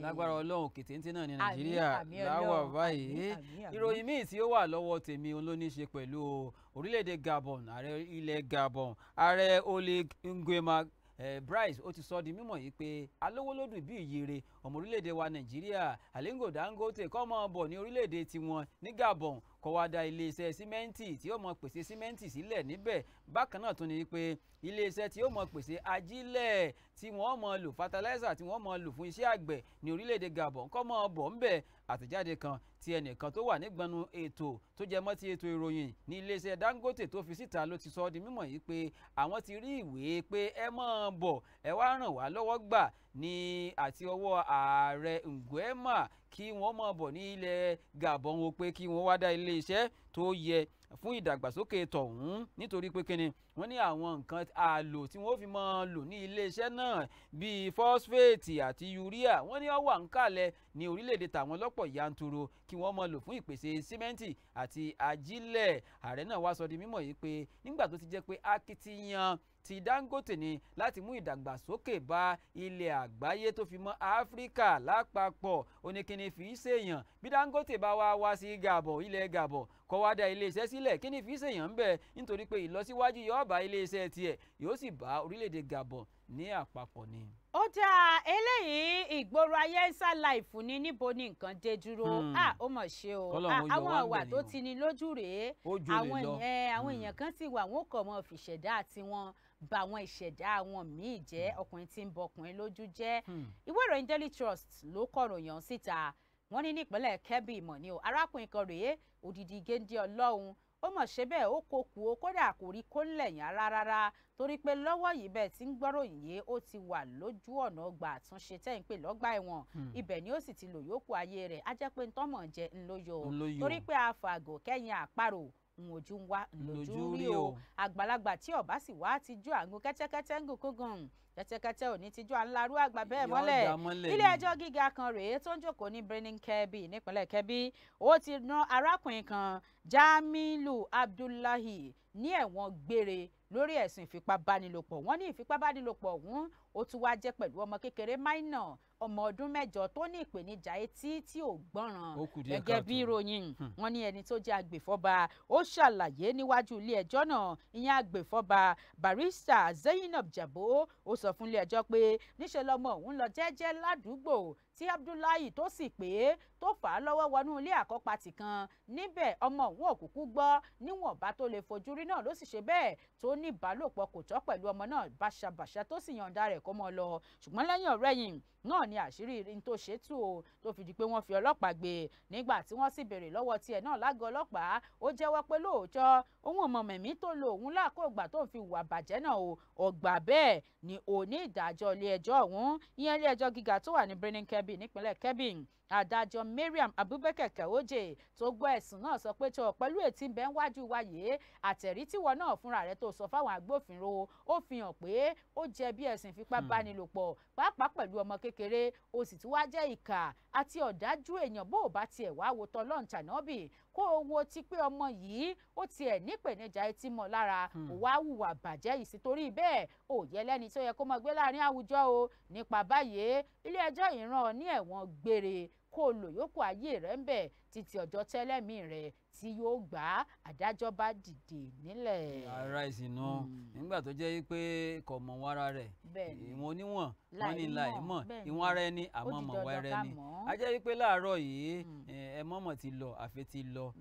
Lágbára ọlọ́run òkè téńté náà ní nàìjíríà láwà báyìí. ìròyìn míì tí ó wà lọ́wọ́ tèmi òun ló ní í ṣe pẹ̀lú orílẹ̀-èdè gabon ààrẹ ilẹ̀ gabon ààrẹ oleg nguema eh, bryce ó ti sọ di mímọ̀ yìí pé alówólódù bíi ìyèrè ọmọ orílẹ̀-èdè wa nàìjíríà alingo dangote kọ́ mọ́ bọ̀ ní orílẹ̀-èdè tiwọn ní gabon kó wá dá iléeṣẹ́ símẹ́ǹtì tí ó mọ pèsè símẹ́ǹtì sílẹ̀ níbẹ̀. Bákan náà tún ni pé iléeṣẹ́ tí ó mọ pèsè ajílẹ̀ tí wọ́n mọ lò fertilizer tí wọ́n mọ lò fún iṣẹ́ àgbẹ̀ ní orílẹ̀-èdè gabon kọ́ mọ́ bọ̀ ńbẹ̀ àtẹ̀jáde kan tí ẹnìkan tó wà nígbọnú ètò tó jẹ mọ́ ti ètò ìròyìn ní iléeṣẹ́ dangote tó fi síta ló ti sọ ọ́ di mímọ̀ yìí pé àwọn ti rí ìwé pé ẹ máa bọ̀ ẹ wá ràn wá lọ́wọ́ gbà ní àti ọwọ́ ààrẹ nguema kí wọ́n máa bọ̀ ní ilẹ̀ gabon o pé kí wọ́n wá dá iléeṣẹ́ tó yẹ fún ìdàgbàsókè tọ̀hún. Nítorí pé kíni wọ́n ní àwọn nǹkan àlò tí wọ́n fi máa lò ní iléeṣẹ́ náà bíi fọ́sféètì àti urea wọ́n ní ń kalẹ̀ ní orílẹ̀-èdè tàwọn lọ́pọ̀ yanturu kí wọ́n máa lò fún ìpèsè símẹ́ǹtì àti ajílẹ̀. Ààrẹ náà wá sọ di mímọ̀ yìí pé nígbà tó ti jẹ́ pé akitiyan ti dangote ni láti mú ìdàgbàsókè bá ilẹ̀ àgbáyé tó fi mọ́ áfíríkà lápapọ̀. Oníkíni fi í ṣèyàn? Bí dangote bá wá wá sí gabon ilẹ̀ gabon kó wá dá iléeṣẹ́ sílẹ̀ kí ni fi í ṣèyàn ń bẹ̀ nítorí pé ìlọsíwájú yóò bá iléeṣẹ́ tiẹ̀ yóò sì bá orílẹ̀-èdè gabon ní àpapọ̀ ni. ó dáa eléyìí ìgboro ayé ń sá láìfù ní níbo ni nǹkan dé dúró? Hmm. ah ó mọ̀ ṣe o. Àwọn ńbẹ̀ tó ni ti ní lójú rèé. Àwọn èèyàn Hmm. èèyàn kan sì wà wọn kò mọ fìṣẹ̀dá tiwọn ba àwọn ìṣẹ̀dá wọn míì jẹ́ ọkùnrin tí ń bọ ọkùnrin lójú jẹ́. Hmm. ìwé ìròyìn daily trust ló kọ̀ròyìn síta. Wọ́n ní nípínlẹ̀ kebbi ìmọ̀ ni o. Arákùnrin kan rèé òdìdí géńdé ọlọ́run. Ó mọ̀ ṣe bẹ́ẹ̀ ó kó kú o kódà kò rí kó ńlẹ̀ yàn rárá. Torí pé lọ́wọ́ yìí bẹ́ẹ̀ tí ń gbọ́ròyìn yé ó ti wà lójú ọ̀nà ọgbà àtúnṣe tẹ́ ń pè lọ́gbà ẹ̀wọ̀n. Hmm. ibẹ̀ ni ó sì ti lò yókù ayé rẹ̀. Á jẹ́ pé jẹ Ń ló yọ. torí pé àfàgò kẹ́yìn àparò ń ojú ń wá ńlójú rí o. àgbàlagbà tí ọba sì wá ti jó àgùn kẹ́tẹ́kẹ́tẹ́ ń gùn kógùn kẹ́tẹ́kẹ́tẹ́ ò ní ti jó à ń larú àgbà bẹ́ẹ̀ mọ́lẹ̀. ilé ẹjọ́ gíga kan rèé tó ń jókòó ní Birnin Kebbi nípínlẹ̀ Kebbi. Ó ti ná arákùnrin kan Jamilu Abdullahi ní ẹ̀wọ̀n gbére lórí ẹ̀sùn ìfipábánilòpọ̀. Wọ́n ní ìfipábánilòpọ̀ ọ̀hún ó tún wá jẹ́ pẹ̀lú ọmọ kékeré minor ọmọ ọdún mẹ́jọ tó ní ìpèníjà etí tí ò gbọ́ràn. Gẹ́gẹ́ bí ìròyìn Hmm. wọ́n ní ẹni tó jẹ́ agbèfọ́ba. Ó ṣàlàyé níwájú ilé ẹjọ́ náà ìyẹn agbèfọ́ba barista Zainab Jabo. Ó sọ fún ilé ẹjọ́ pé níṣẹ́ lọ́mọ òun lọ jẹ́jẹ́ ládùúgbò tí Abdullahi tó sì pé tó fà á lọ́wọ́ wọnú ilé àkọ́pàtì kan níbẹ̀ ọmọ òun òkùnkùn gbọ́. Níwọ̀nba tó lè fojú rí náà ló sì ṣe bẹ́ẹ̀ tó ní ìbálòpọ̀ kò tọ́ pẹ̀lú ọmọ náà. Báṣabàṣa tó sì yọ̀ǹda rẹ̀ kó mọ́ lọ. Ṣùgbọ́n lẹ́yìn ọ̀rẹ́yìn náà ni àṣírí ní tó ṣe tú o tó fi di pé wọ́n fi ọlọ́pàá gbé. Nígbà tí wọ́n sì béèrè lọ́wọ́ tiẹ̀ náà lágọ̀ọ́ ọlọ́pàá ó jẹ́wọ́ pé lóòótọ́ òun ò mọ mẹ̀mí tó lo òun lákòógbà tó ń fi hùwà bàjẹ́ náà o ọgbà bẹ́ẹ̀ ni òní ìdájọ́ ilé ẹjọ́ ọ̀hún. Ìyẹn ilé ẹjọ́ gíga tó wà ní Birnin Kebbi nípínlẹ̀ Kebbi adájọ́ Mariam Abubakar Kawoje tó gbọ́ ẹ̀sùn náà sọ pé tó pẹ̀lú ètí bẹ́ẹ̀ wájú wáyé àtẹ̀rí tíwọ náà fúnra rẹ̀ tó sọ fáwọn agbófinró ó fi hàn pé ó jẹ̀bi ẹ̀sùn ìfipábánilòpọ̀ pàápàá pẹ̀lú ọmọ kékeré ó sì tún wá jẹ́ ìkà àti ọ̀dájú èèyàn bó o bá tiẹ̀ wá wo tọ́lọ́run tànábì. Kó o wo ti pé ọmọ yìí ó tiẹ̀ nípèníjà etí mọ́ lára ò wá hùwà bàjẹ́ yìí sí torí bẹ́ẹ̀ ò yẹ lẹ́ni tó yẹ kó máa gbé láàárín àwùjọ o. Nípa báyìí ilé ẹjọ́ ọ ní ẹ̀wọ̀n gbére kó o lò yókù ayé rẹ̀ ń bẹ̀ títí ọjọ́ tẹ́lẹ̀mí rẹ̀ tí yóò gbà á àdájọ́ bá dìde nílẹ̀. ara ìsìnà Hmm. nígbà tó jẹ́ pé kò mọ̀ wọn ara rẹ̀ ìwọ̀n oníwọ̀n wọ́n ní láì mọ̀, mọ̀ bẹ́ẹ̀ ni. ìwọ̀n ara ẹni àmọ́ mọ̀ dandan wá ká ẹrẹ ni mọ̀. a jẹ́ wípé láàárọ̀ yìí Hmm. ẹ mọ̀mọ̀ ti lọ àfẹ́ ti lọ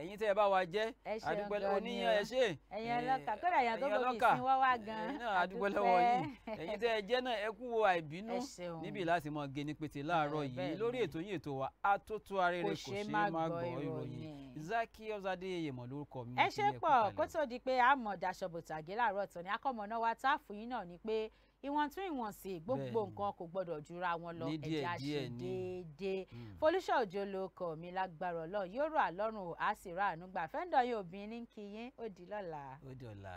ẹ̀yin tẹ́ ẹ bá wa jẹ́ adúpẹ́ gan ni oníyan o. ẹ ṣe ẹ̀yin ọlọ́kà kódà èèyàn tó ẹ̀yin gbòmí ọlọ́kà, ìsìn wá wá gan ẹ̀yin náà adúpẹ́ lọ́wọ́ yìí ẹ̀yin tẹ́ ẹ jẹ́ náà ẹ kú wo àìbínú Ẹ ṣeun. níbi láti mọ gé ní pété láàárọ̀ yìí lórí ètò yìí ètò wa atótó arére Kò ṣeé má gbọ́ gbọ́ ìròyìn. Zaki Ọ̀zadéyẹyẹ mọ̀ lórúkọ mi. ẹ ṣe pọ̀ kó tó di pé a mọ̀ daṣọ bòtàgé láàárọ̀ tán ni akọ́mọ náà wá tá a fún yín náà ni pé ìwọ̀ntúnìwọ̀nsì gbogbo nǹkan kò gbọ́dọ̀ jura wọn lọ ẹ̀jẹ̀ àṣẹ déédéé hmm. Folúṣọ̀ Òjó ló kọ̀ mí lágbára Ọlọ́run yóò rọ̀ àlọ́run á sì rà àánú gbà fẹ́ńdọ̀ yóò bí ní kí yín ó di lọ́la. ó di ọ̀la.